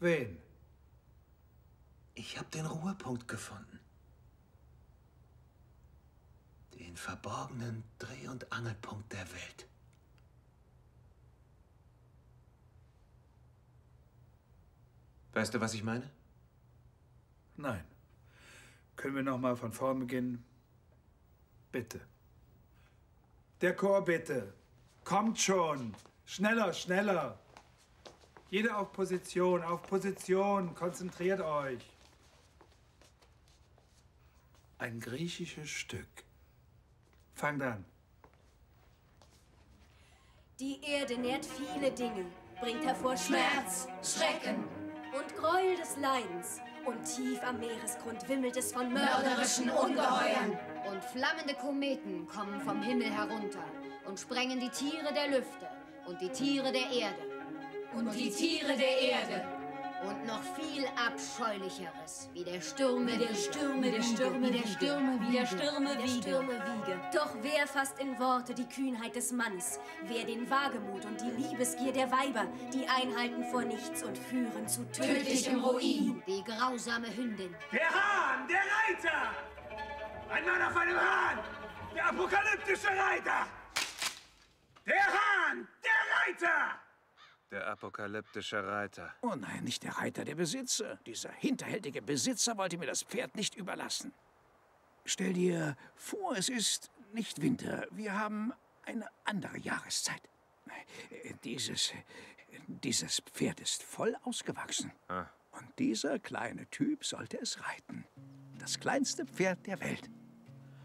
Wen? Ich habe den Ruhepunkt gefunden. Den verborgenen Dreh- und Angelpunkt der Welt. Weißt du, was ich meine? Nein. Können wir noch mal von vorn beginnen? Bitte. Der Chor, bitte. Kommt schon. Schneller, schneller. Jeder auf Position, auf Position. Konzentriert euch. Ein griechisches Stück. Fangt an. Die Erde nährt viele Dinge, bringt hervor Schmerz, Schrecken und Gräuel des Leidens. Und tief am Meeresgrund wimmelt es von mörderischen Ungeheuern. Und flammende Kometen kommen vom Himmel herunter und sprengen die Tiere der Lüfte und die Tiere der Erde. Und die Tiere der Erde. Und noch viel abscheulicheres, wie der Stürme, Wie der Stürme, der Stürme, der Stürme, wie der Stürme, der Stürme wiege. Doch wer fasst in Worte die Kühnheit des Mannes? Wer den Wagemut und die Liebesgier der Weiber, die einhalten vor nichts und führen zu tödlichem Ruin? Die grausame Hündin. Der Hahn, der Reiter! Ein Mann auf einem Hahn! Der apokalyptische Reiter! Der Hahn, der Reiter! Der apokalyptische Reiter. Oh nein, nicht der Reiter, der Besitzer. Dieser hinterhältige Besitzer wollte mir das Pferd nicht überlassen. Stell dir vor, es ist nicht Winter. Wir haben eine andere Jahreszeit. Dieses, dieses Pferd ist voll ausgewachsen. Ah. Und dieser kleine Typ sollte es reiten. Das kleinste Pferd der Welt.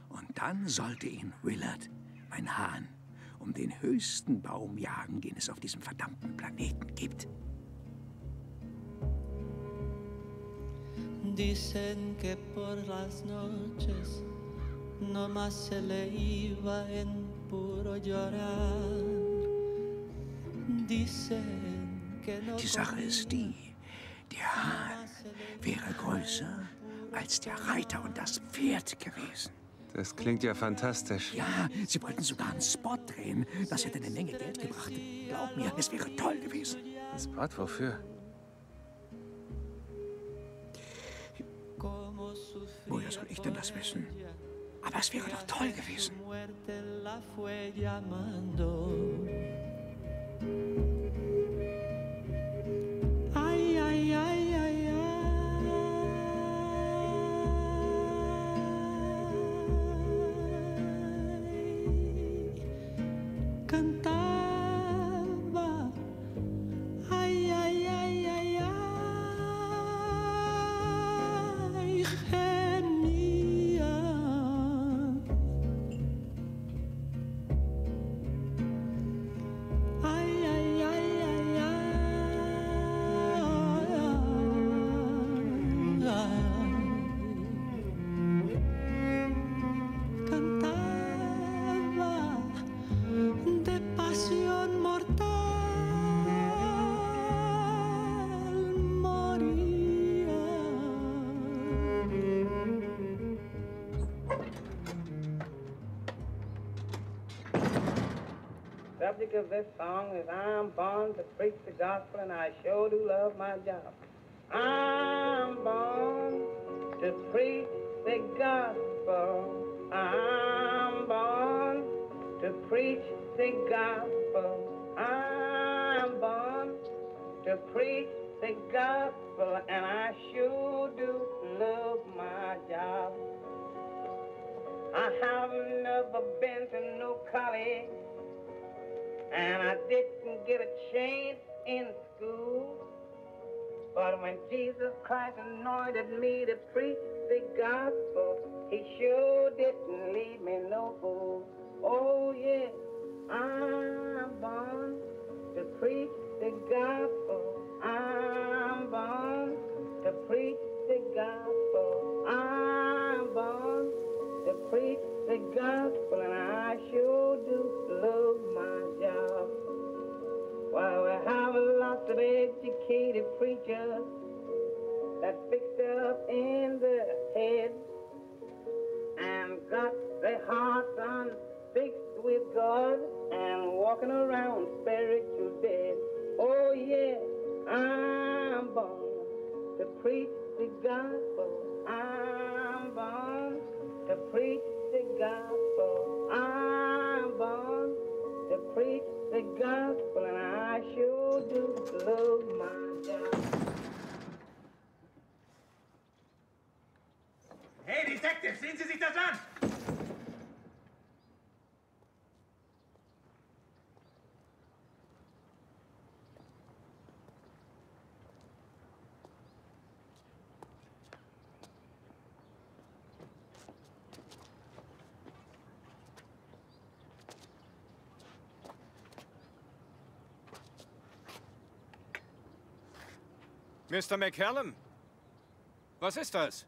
Und dann sollte ihn Willard Mein Hahn. Um den höchsten Baum jagen, den es auf diesem verdammten Planeten gibt. Dicen que por las noches nomás se le iba en puro llorar. Dicen que no Die Sache ist die, der Hahn wäre größer als der Reiter und das Pferd gewesen. Das klingt ja fantastisch. Ja, sie wollten sogar einen Spot drehen. Das hätte eine Menge Geld gebracht. Glaub mir, es wäre toll gewesen. Ein Spot wofür? Woher soll ich denn das wissen? Aber es wäre doch toll gewesen. Of this song is I'm born to preach the gospel and I sure do love my job. I'm born to preach the gospel. I'm born to preach the gospel. I'm born to preach the gospel and I sure do love my job. I have never been to no college and I didn't get a chance in school. But when Jesus Christ anointed me to preach the gospel, he sure didn't leave me no fool. Oh, yeah, I'm born to preach the gospel. I'm born to preach the gospel. I'm born to preach the gospel, and I sure do love my job. While we have lots of educated preachers that fixed up in their head and got their hearts unfixed with God and walking around spiritual dead. Oh, yeah, I'm born to preach the gospel. I'm born to preach the gospel. I'm born to preach the gospel, and I sure do love my job. Hey, Detective, sehen Sie sich das an! Mr. McCallum? Was ist das?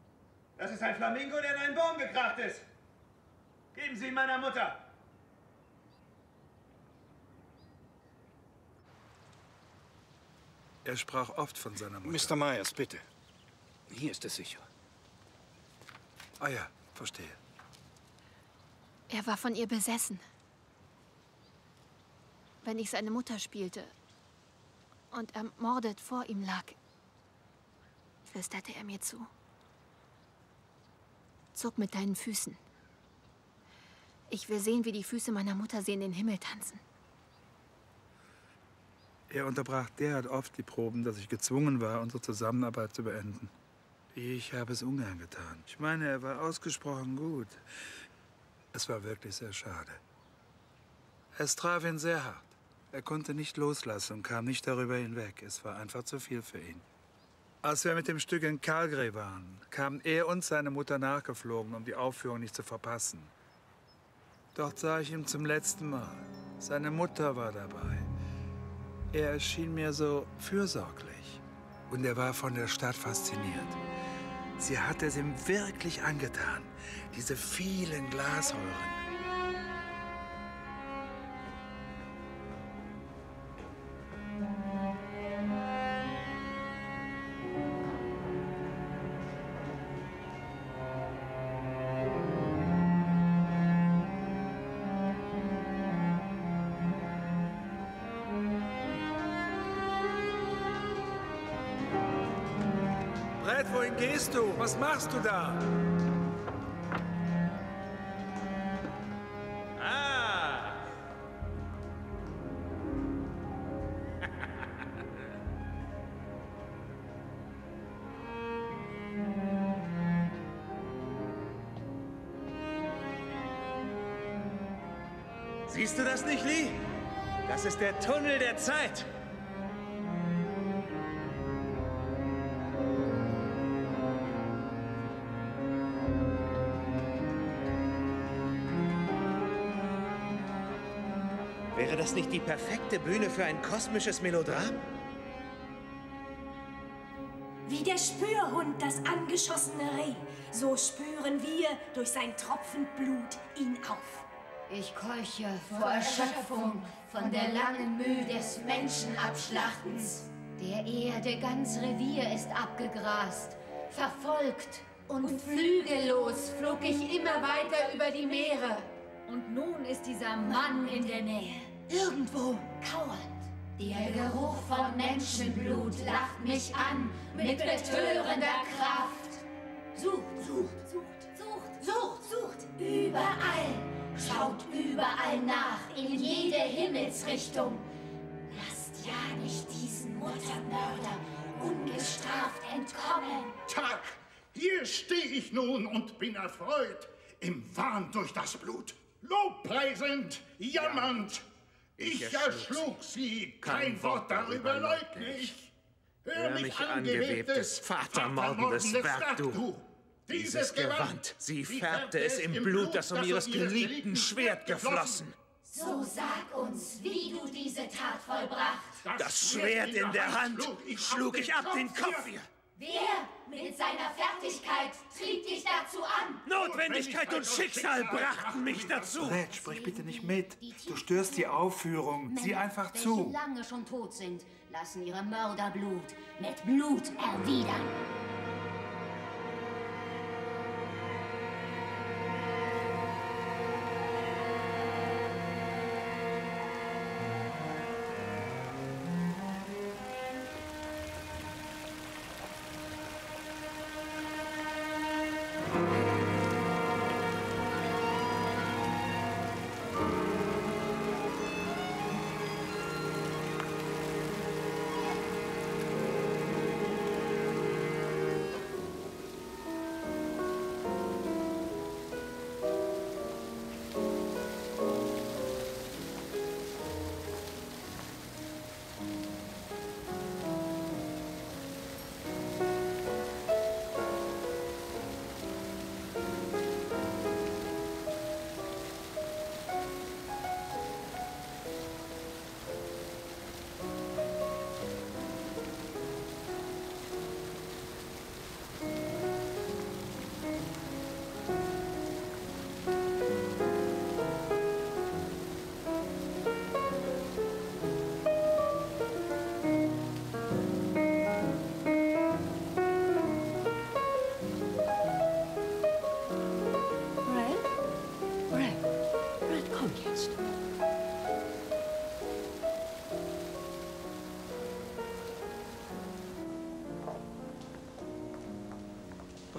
Das ist ein Flamingo, der in einen Baum gekracht ist. Geben Sie ihn meiner Mutter. Er sprach oft von seiner Mutter. Mr. Myers, bitte. Hier ist es sicher. Ah ja, verstehe. Er war von ihr besessen. Wenn ich seine Mutter spielte und ermordet vor ihm lag, flüsterte er mir zu. Zuck mit deinen Füßen. Ich will sehen, wie die Füße meiner Mutter sie in den Himmel tanzen. Er unterbrach derart oft die Proben, dass ich gezwungen war, unsere Zusammenarbeit zu beenden. Ich habe es ungern getan. Ich meine, er war ausgesprochen gut. Es war wirklich sehr schade. Es traf ihn sehr hart. Er konnte nicht loslassen und kam nicht darüber hinweg. Es war einfach zu viel für ihn. Als wir mit dem Stück in Calgary waren, kamen er und seine Mutter nachgeflogen, um die Aufführung nicht zu verpassen. Dort sah ich ihn zum letzten Mal. Seine Mutter war dabei. Er erschien mir so fürsorglich. Und er war von der Stadt fasziniert. Sie hat es ihm wirklich angetan. Diese vielen Glasheuren. Machst du da? Ah! *laughs* Siehst du das nicht, Lee? Das ist der Tunnel der Zeit. Das nicht die perfekte Bühne für ein kosmisches Melodram? Wie der Spürhund das angeschossene Reh, so spüren wir durch sein tropfend Blut ihn auf. Ich keuche vor Erschöpfung von der langen Mühe des Menschenabschlachtens. Der Erde ganz Revier ist abgegrast, verfolgt und flügellos flog ich immer weiter über die Meere. Und nun ist dieser Mann in der Nähe, irgendwo kauernd. Der Geruch von Menschenblut lacht mich an mit betörender Kraft. Sucht, sucht, sucht, sucht, sucht, sucht, überall. Schaut überall nach, in jede Himmelsrichtung. Lasst ja nicht diesen Muttermörder ungestraft entkommen. Tag, hier stehe ich nun und bin erfreut, im Wahn durch das Blut, lobpreisend, jammernd. Ich Ich erschlug sie, Kein kein Wort darüber leugne ich. Hör mich angewebtes, vatermordendes Werk, du. Dieses Gewand, sie färbte es im Blut, das um ihres geliebten Schwert geflossen. So sag uns, wie du diese Tat vollbracht. Das Schwert in der Hand schlug ich ab den Kopf ihr. Wer mit seiner Fertigkeit trieb dich dazu an? Notwendigkeit und Schicksal brachten mich dazu. Brett, sprich bitte nicht mit. Du störst die Aufführung. Sieh einfach zu. lange schon tot sind, lassen ihre Mörderblut mit Blut erwidern.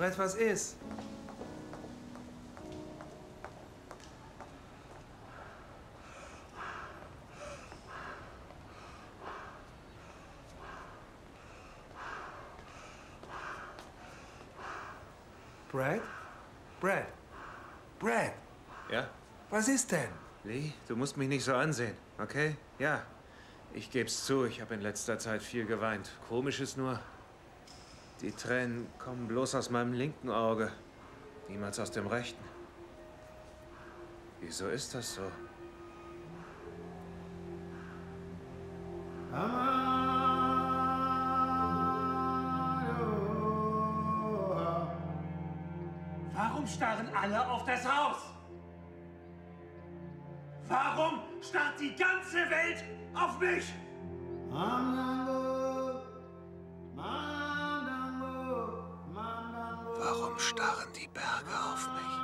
Brett, was ist? Brad? Brad? Brad? Ja? Was ist denn? Lee, du musst mich nicht so ansehen, okay? Ja. Ich geb's zu, ich habe in letzter Zeit viel geweint. Komisch ist nur, die Tränen kommen bloß aus meinem linken Auge, niemals aus dem rechten. Wieso ist das so? Warum starren alle auf das Haus? Warum starrt die ganze Welt auf mich? Starren die Berge auf mich?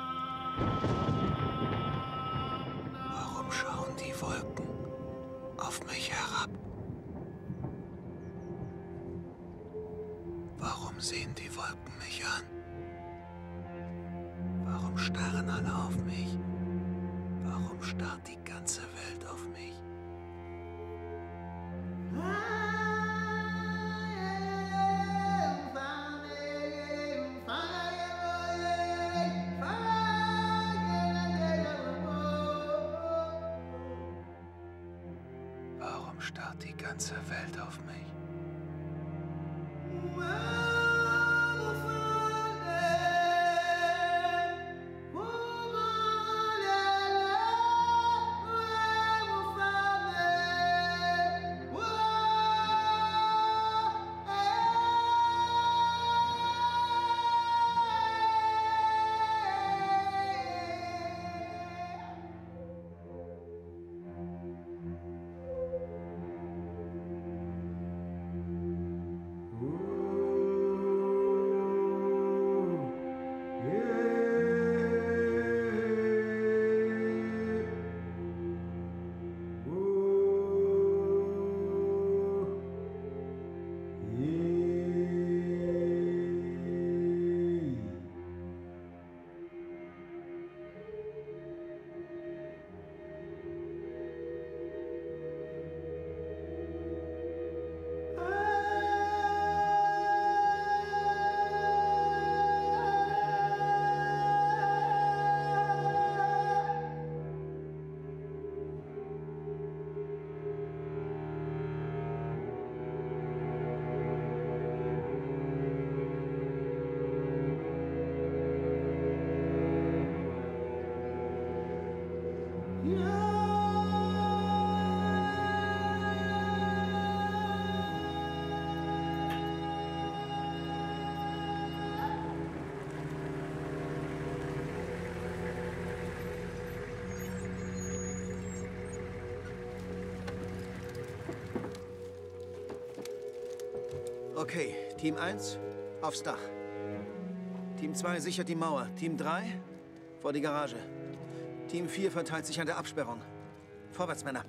Warum schauen die Wolken auf mich herab? Warum sehen die Wolken mich an? Warum starren alle auf mich? Warum starrt die ganze Welt auf mich? Die ganze Welt auf mich? Okay, Team 1 aufs Dach. Team 2 sichert die Mauer. Team 3 vor die Garage. Team 4 verteilt sich an der Absperrung. Vorwärts, Männer.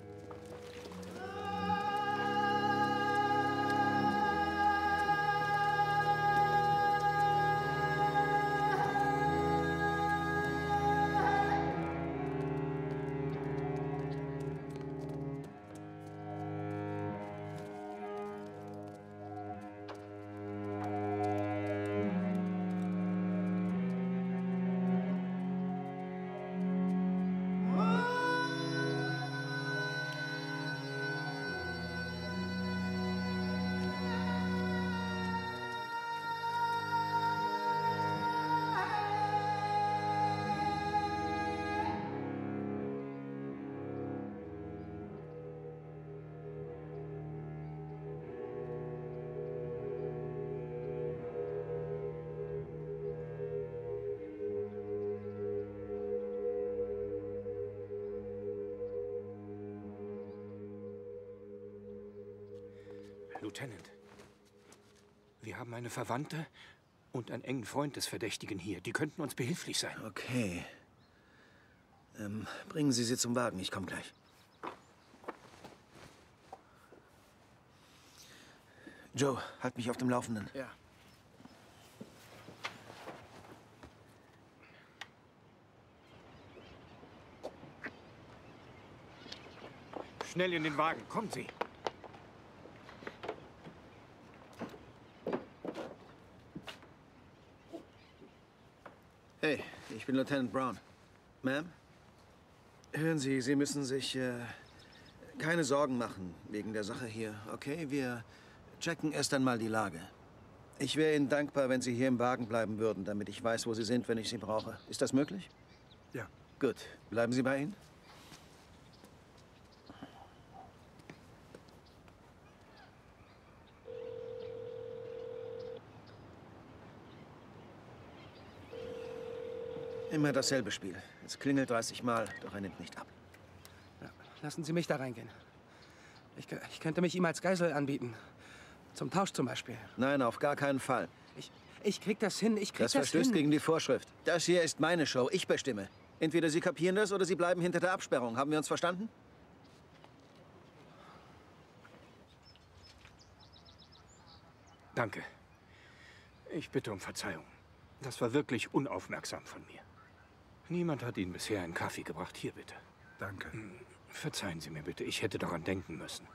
Eine Verwandte und einen engen Freund des Verdächtigen hier. Die könnten uns behilflich sein. Okay. Ähm, bringen Sie sie zum Wagen. Ich komme gleich. Joe, halt mich auf dem Laufenden. Ja. Schnell in den Wagen. Kommen Sie. Hey, ich bin Lieutenant Brown. Ma'am? Hören Sie, Sie müssen sich äh, keine Sorgen machen wegen der Sache hier, okay? Wir checken erst einmal die Lage. Ich wäre Ihnen dankbar, wenn Sie hier im Wagen bleiben würden, damit ich weiß, wo Sie sind, wenn ich Sie brauche. Ist das möglich? Ja. Gut. Bleiben Sie bei Ihnen? Immer dasselbe Spiel. Es klingelt 30 Mal, doch er nimmt nicht ab. Lassen Sie mich da reingehen. Ich, ich könnte mich ihm als Geisel anbieten. Zum Tausch zum Beispiel. Nein, auf gar keinen Fall. Ich, ich krieg das hin, ich krieg Das das, verstößt hin. gegen die Vorschrift. Das hier ist meine Show. Ich bestimme. Entweder Sie kapieren das oder Sie bleiben hinter der Absperrung. Haben wir uns verstanden? Danke. Ich bitte um Verzeihung. Das war wirklich unaufmerksam von mir. Niemand hat Ihnen bisher einen Kaffee gebracht. Hier bitte. Danke. Verzeihen Sie mir bitte, ich hätte daran denken müssen.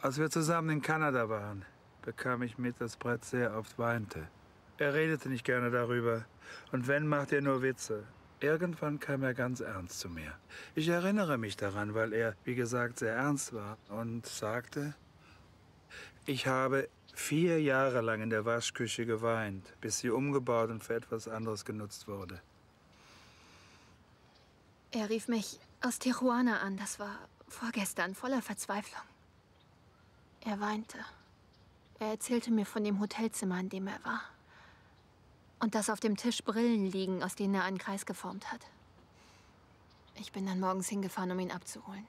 Als wir zusammen in Kanada waren, bekam ich mit, dass Brett sehr oft weinte. Er redete nicht gerne darüber. Und wenn, machte er nur Witze. Irgendwann kam er ganz ernst zu mir. Ich erinnere mich daran, weil er, wie gesagt, sehr ernst war und sagte, ich habe vier Jahre lang in der Waschküche geweint, bis sie umgebaut und für etwas anderes genutzt wurde. Er rief mich aus Tijuana an. Das war vorgestern, voller Verzweiflung. Er weinte. Er erzählte mir von dem Hotelzimmer, in dem er war. Und dass auf dem Tisch Brillen liegen, aus denen er einen Kreis geformt hat. Ich bin dann morgens hingefahren, um ihn abzuholen.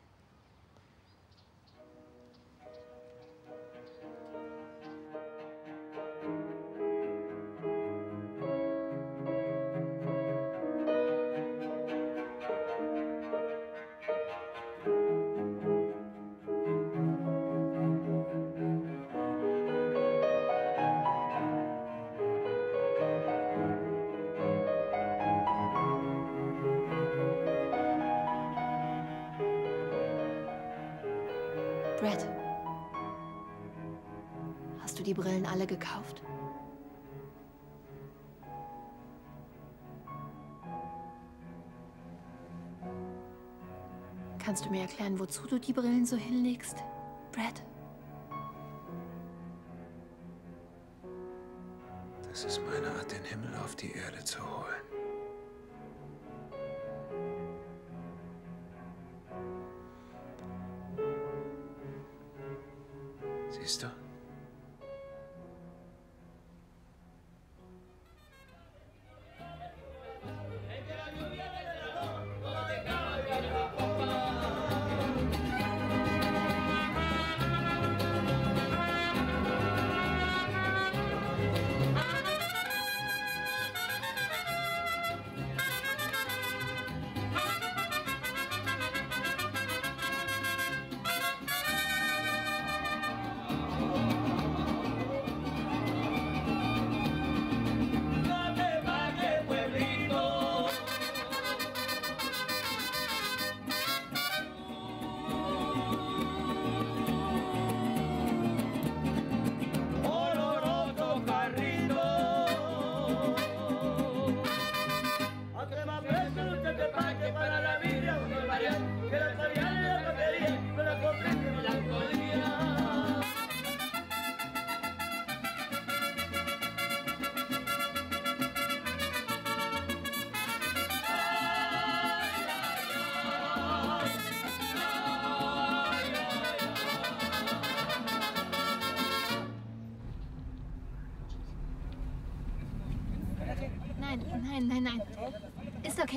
Kannst du mir erklären, wozu du die Brillen so hinlegst,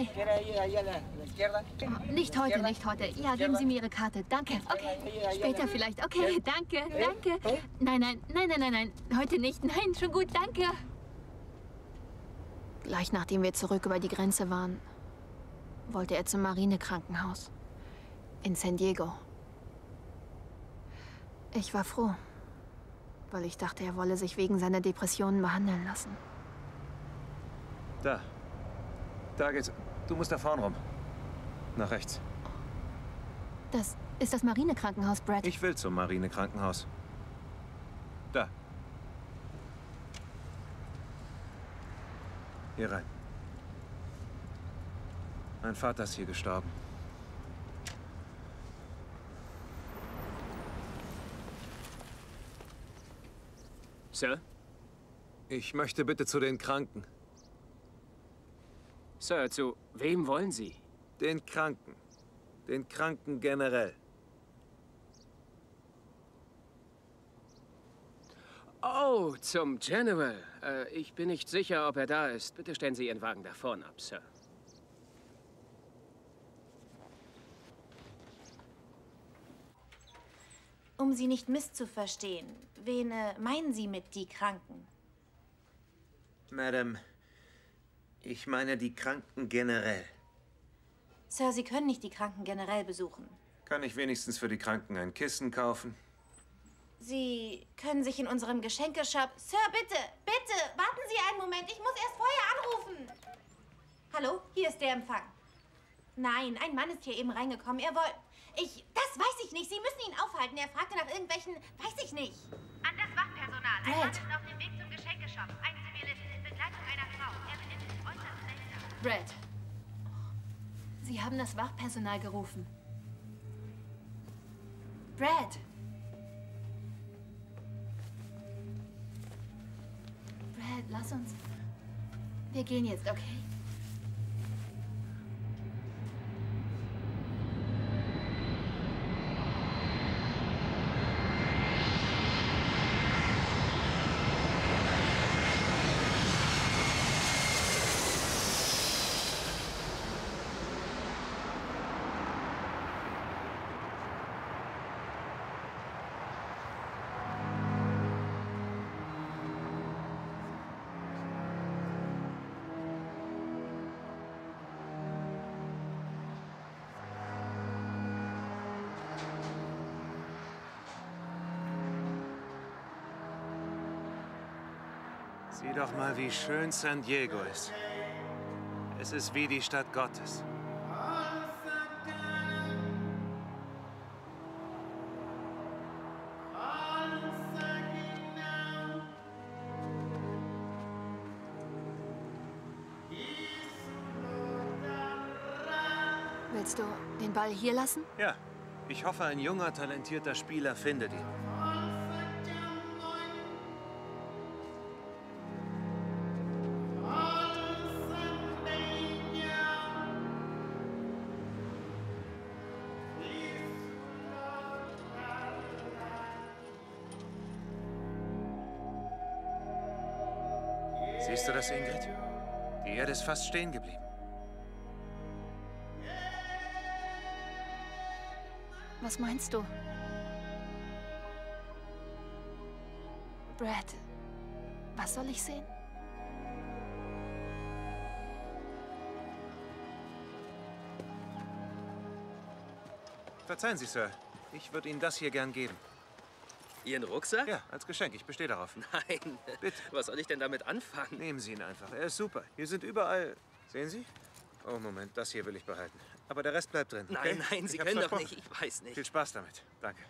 okay. Oh, nicht heute, nicht heute. Ja, geben Sie mir Ihre Karte. Danke. Okay. Später vielleicht. Okay, danke, danke. Nein, nein, nein, nein, nein, nein. Heute nicht. Nein, schon gut, danke. Gleich nachdem wir zurück über die Grenze waren, wollte er zum Marinekrankenhaus. In San Diego. Ich war froh, weil ich dachte, er wolle sich wegen seiner Depressionen behandeln lassen. Da. Da geht's. Du musst da vorn rum. Nach rechts. Das ist das Marinekrankenhaus, Brad. Ich will zum Marinekrankenhaus. Da. Hier rein. Mein Vater ist hier gestorben. Sir? Ich möchte bitte zu den Kranken. Sir, zu wem wollen Sie? Den Kranken. Den Kranken generell. Oh, zum General. Äh, ich bin nicht sicher, ob er da ist. Bitte stellen Sie Ihren Wagen da vorne ab, Sir. Um Sie nicht misszuverstehen, wen äh, meinen Sie mit die Kranken? Madame, ich meine die Kranken generell. Sir, Sie können nicht die Kranken generell besuchen. Kann ich wenigstens für die Kranken ein Kissen kaufen? Sie können sich in unserem Geschenkeshop... Sir, bitte, bitte, warten Sie einen Moment. Ich muss erst vorher anrufen. Hallo, hier ist der Empfang. Nein, ein Mann ist hier eben reingekommen. Er wollte... Ich... Das weiß ich nicht. Sie müssen ihn aufhalten. Er fragte nach irgendwelchen... Weiß ich nicht. An das Wachpersonal. Ein. Mann ist auf dem Weg Brad. Sie haben das Wachpersonal gerufen. Brad. Brad, lass uns. Wir gehen jetzt, okay? Doch mal, wie schön San Diego ist. Es ist wie die Stadt Gottes. Willst du den Ball hier lassen? Ja, ich hoffe, ein junger, talentierter Spieler findet ihn. Fast stehen geblieben. Was meinst du? Brad, was soll ich sehen? Verzeihen Sie, Sir. Ich würde Ihnen das hier gern geben. Ihren Rucksack? Ja, als Geschenk. Ich bestehe darauf. Nein. Bitte. Was soll ich denn damit anfangen? Nehmen Sie ihn einfach. Er ist super. Hier sind überall... Sehen Sie? Oh, Moment. Das hier will ich behalten. Aber der Rest bleibt drin. Okay? Nein, nein, Sie Ich können doch nicht. Ich weiß nicht. Viel Spaß damit. Danke.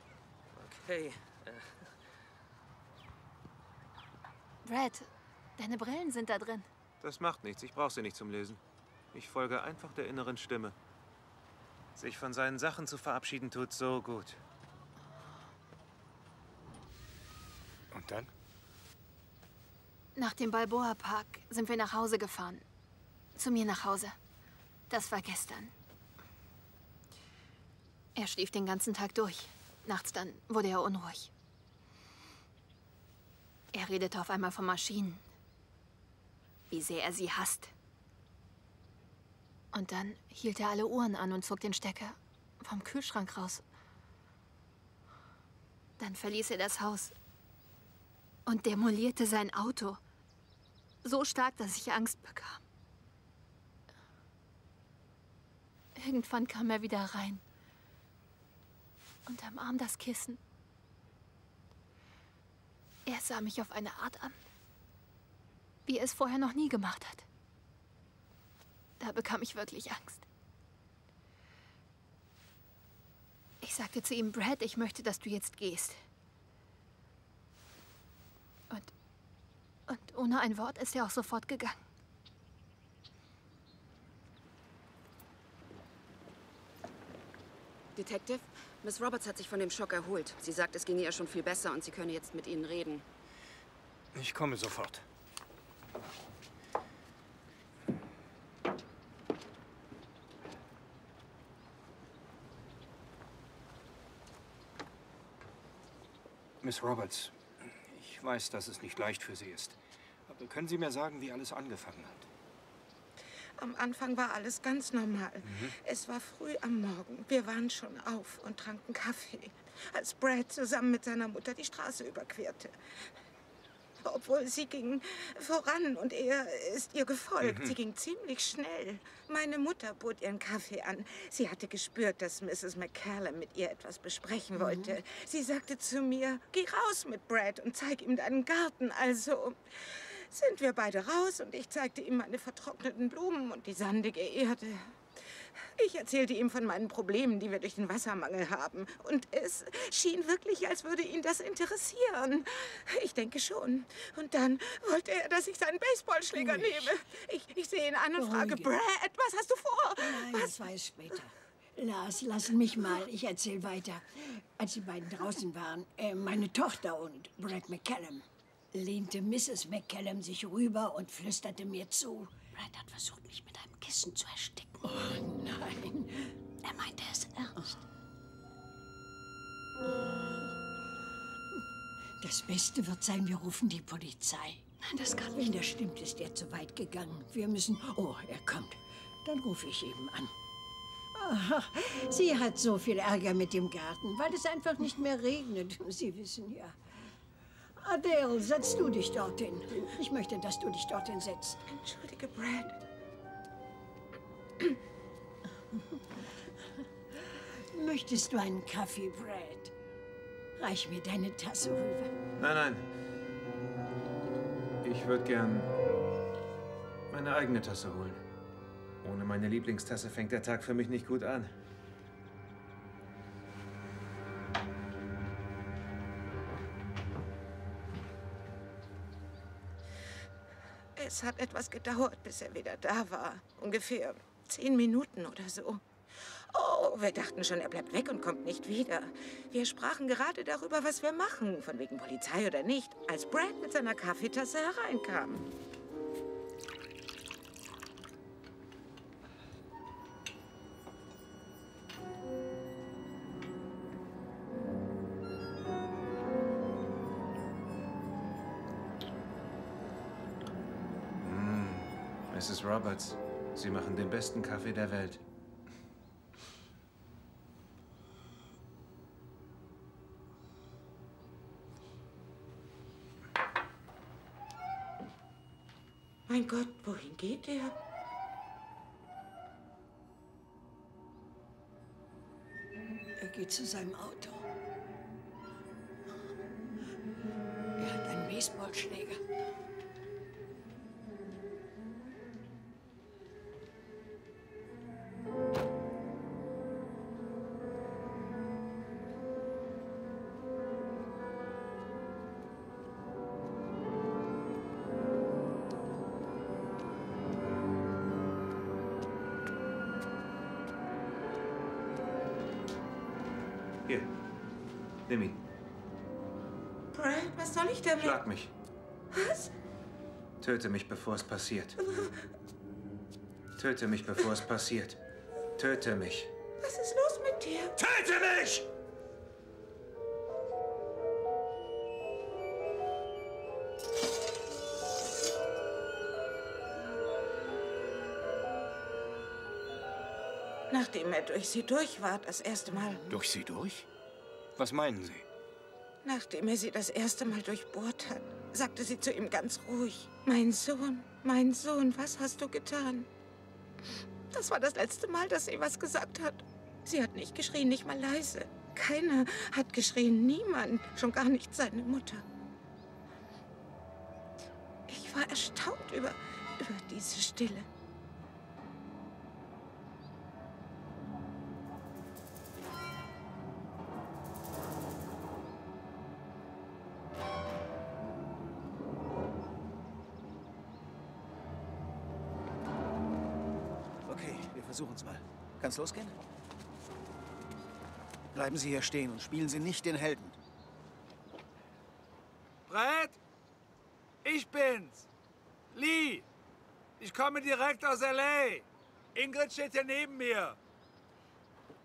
Okay. Äh, Brad, deine Brillen sind da drin. Das macht nichts. Ich brauche sie nicht zum Lesen. Ich folge einfach der inneren Stimme. Sich von seinen Sachen zu verabschieden tut so gut. Und dann? Nach dem Balboa Park sind wir nach Hause gefahren. Zu mir nach Hause. Das war gestern. Er schlief den ganzen Tag durch. Nachts dann wurde er unruhig. Er redete auf einmal von Maschinen. Wie sehr er sie hasst. Und dann hielt er alle Uhren an und zog den Stecker vom Kühlschrank raus. Dann verließ er das Haus und demolierte sein Auto. So stark, dass ich Angst bekam. Irgendwann kam er wieder rein. Und am Arm das Kissen. Er sah mich auf eine Art an, wie er es vorher noch nie gemacht hat. Da bekam ich wirklich Angst. Ich sagte zu ihm, Brad, ich möchte, dass du jetzt gehst. Und ohne ein Wort ist er auch sofort gegangen. Detective, Miss Roberts hat sich von dem Schock erholt. Sie sagt, es ginge ihr schon viel besser und sie könne jetzt mit Ihnen reden. Ich komme sofort. Miss Roberts, weiß, dass es nicht leicht für Sie ist. Aber können Sie mir sagen, wie alles angefangen hat? Am Anfang war alles ganz normal. Mhm. Es war früh am Morgen. Wir waren schon auf und tranken Kaffee, als Brad zusammen mit seiner Mutter die Straße überquerte. Obwohl sie ging voran und er ist ihr gefolgt. Mhm. Sie ging ziemlich schnell. Meine Mutter bot ihren Kaffee an. Sie hatte gespürt, dass Mrs. McCallum mit ihr etwas besprechen wollte. Sie sagte zu mir, geh raus mit Brad und zeig ihm deinen Garten. Also sind wir beide raus und ich zeigte ihm meine vertrockneten Blumen und die sandige Erde. Ich erzählte ihm von meinen Problemen, die wir durch den Wassermangel haben. Und es schien wirklich, als würde ihn das interessieren. Ich denke schon. Und dann wollte er, dass ich seinen Baseballschläger Ruhig. nehme. Ich, ich sehe ihn an und frage, Beruhige. Brad, was hast du vor? Nein, das weiß später. Lars, lass mich mal. Ich erzähl weiter. Als die beiden draußen waren, äh, meine Tochter und Brad McCallum, lehnte Mrs. McCallum sich rüber und flüsterte mir zu. Brad hat versucht, mich mit einem Kissen zu ersticken. Oh nein. Er meinte es ernst. Das Beste wird sein, wir rufen die Polizei. Nein, das kann nicht. Wenn das stimmt, ist er zu weit gegangen. Wir müssen... Oh, er kommt. Dann rufe ich eben an. Ach, sie hat so viel Ärger mit dem Garten, weil es einfach nicht mehr regnet. Sie wissen ja. Adele, setz du dich dorthin. Ich möchte, dass du dich dorthin setzt. Entschuldige, Brad. Möchtest du einen Kaffee, Brad? Reich mir deine Tasse rüber. Nein, nein. Ich würde gern meine eigene Tasse holen. Ohne meine Lieblingstasse fängt der Tag für mich nicht gut an. Es hat etwas gedauert, bis er wieder da war. Ungefähr zehn Minuten oder so. Oh, wir dachten schon, er bleibt weg und kommt nicht wieder. Wir sprachen gerade darüber, was wir machen, von wegen Polizei oder nicht, als Brad mit seiner Kaffeetasse hereinkam. Mrs. Roberts, Sie machen den besten Kaffee der Welt. Mein Gott, wohin geht er? Er geht zu seinem Auto. Er hat einen Baseballschläger. Soll ich damit? Schlag mich. Was? Töte mich, bevor es passiert. Töte mich, bevor es passiert. Töte mich. Was ist los mit dir? Töte mich! Nachdem er durch sie durch war, das erste Mal. Durch sie durch? Was meinen Sie? Nachdem er sie das erste Mal durchbohrt hat, sagte sie zu ihm ganz ruhig: Mein Sohn, mein Sohn, was hast du getan? Das war das letzte Mal, dass sie was gesagt hat. Sie hat nicht geschrien, nicht mal leise. Keiner hat geschrien, niemand, schon gar nicht seine Mutter. Ich war erstaunt über, über diese Stille. Kann's losgehen? Bleiben Sie hier stehen und spielen Sie nicht den Helden. Brett? Ich bin's. Lee. Ich komme direkt aus L.A. Ingrid steht hier neben mir.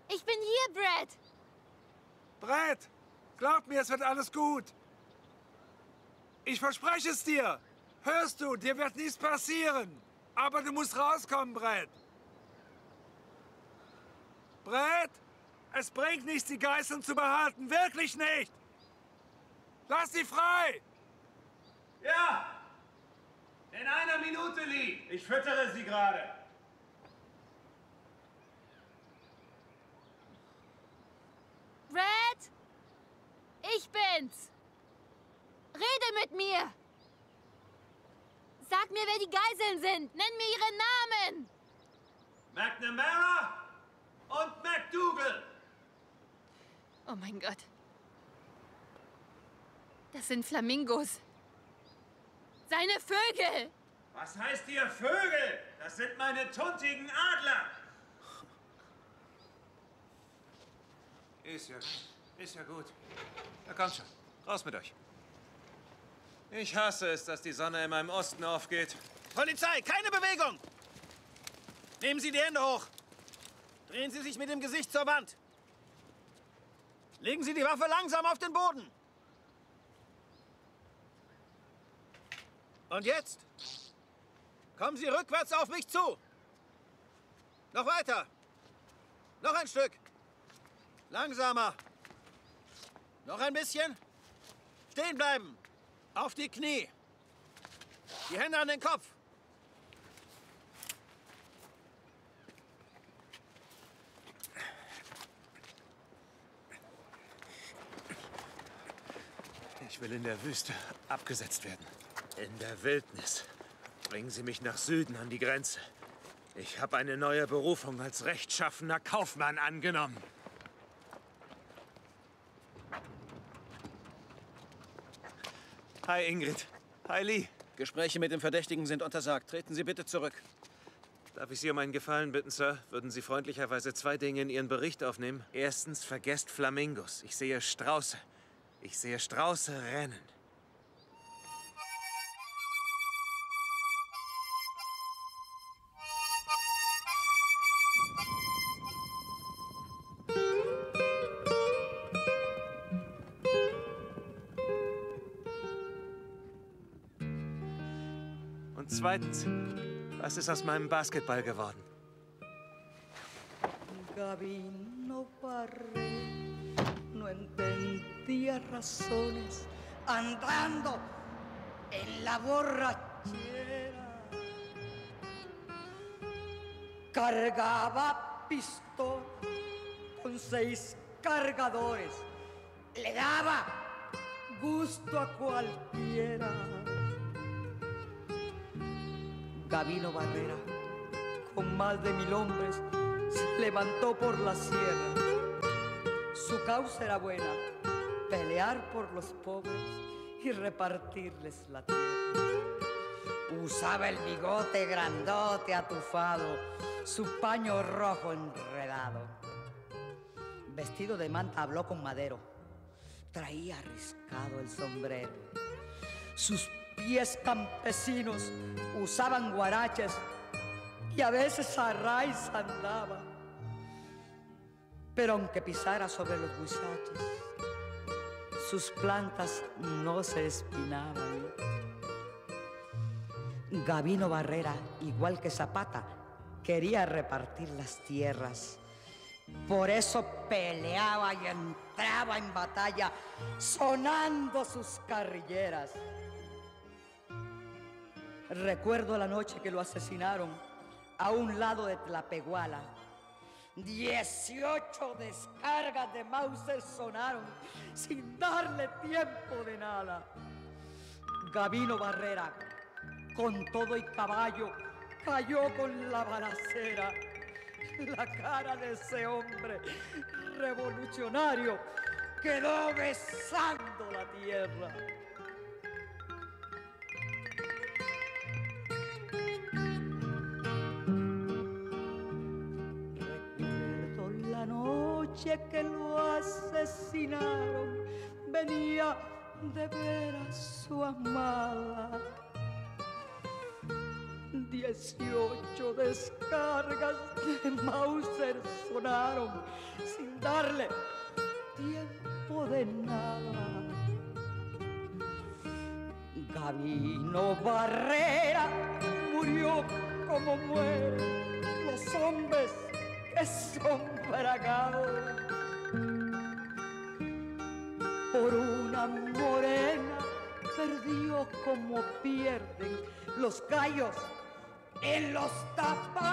Ich bin hier, Brad. Brett, Glaub mir, es wird alles gut. Ich verspreche es dir. Hörst du, dir wird nichts passieren. Aber du musst rauskommen, Brett. Brett, es bringt nichts, die Geißeln zu behalten. Wirklich nicht. Lass sie frei. Ja! In einer Minute, Lee. Ich füttere sie gerade. Red! Ich bin's! Rede mit mir! Sag mir, wer die Geiseln sind! Nenn mir ihre Namen! McNamara und McDougal. Oh mein Gott. Das sind Flamingos. Seine Vögel! Was heißt hier Vögel? Das sind meine tuntigen Adler. Ist ja, ist ja gut. Na kommt schon, raus mit euch. Ich hasse es, dass die Sonne in meinem Osten aufgeht. Polizei, keine Bewegung! Nehmen Sie die Hände hoch. Drehen Sie sich mit dem Gesicht zur Wand. Legen Sie die Waffe langsam auf den Boden. Und jetzt? Kommen Sie rückwärts auf mich zu. Noch weiter. Noch ein Stück. Langsamer. Noch ein bisschen. Stehen bleiben. Auf die Knie. Die Hände an den Kopf. Will in der Wüste abgesetzt werden. In der Wildnis. Bringen Sie mich nach Süden an die Grenze. Ich habe eine neue Berufung als rechtschaffener Kaufmann angenommen. Hi, Ingrid. Hi, Lee. Gespräche mit dem Verdächtigen sind untersagt. Treten Sie bitte zurück. Darf ich Sie um einen Gefallen bitten, Sir? Würden Sie freundlicherweise zwei Dinge in Ihren Bericht aufnehmen? Erstens, vergesst Flamingos. Ich sehe Strauße. Ich sehe Strauße rennen. Und zweitens, was ist aus meinem Basketball geworden? Gabino Barré no entendía razones andando en la borrachera. Cargaba pistola con seis cargadores. Le daba gusto a cualquiera. Gabino Barrera, con más de mil hombres, se levantó por la sierra. Su causa era buena, pelear por los pobres y repartirles la tierra. Usaba el bigote grandote atufado, su paño rojo enredado. Vestido de manta habló con madero, traía arriscado el sombrero. Sus pies campesinos usaban guaraches y a veces a raíz andaba. Pero aunque pisara sobre los guisaches, sus plantas no se espinaban. Gavino Barrera, igual que Zapata, quería repartir las tierras. Por eso peleaba y entraba en batalla, sonando sus carrilleras. Recuerdo la noche que lo asesinaron a un lado de Tlapeguala 18 descargas de Mauser sonaron sin darle tiempo de nada. Gavino Barrera, con todo y caballo, cayó con la balacera. La cara de ese hombre revolucionario quedó besando la tierra. Noche que lo asesinaron, venía de ver a su amada. Dieciocho descargas de Mauser sonaron sin darle tiempo de nada. Gabino Barrera murió como mueren los hombres bragados por una morena perdió como pierden los gallos en los tapados.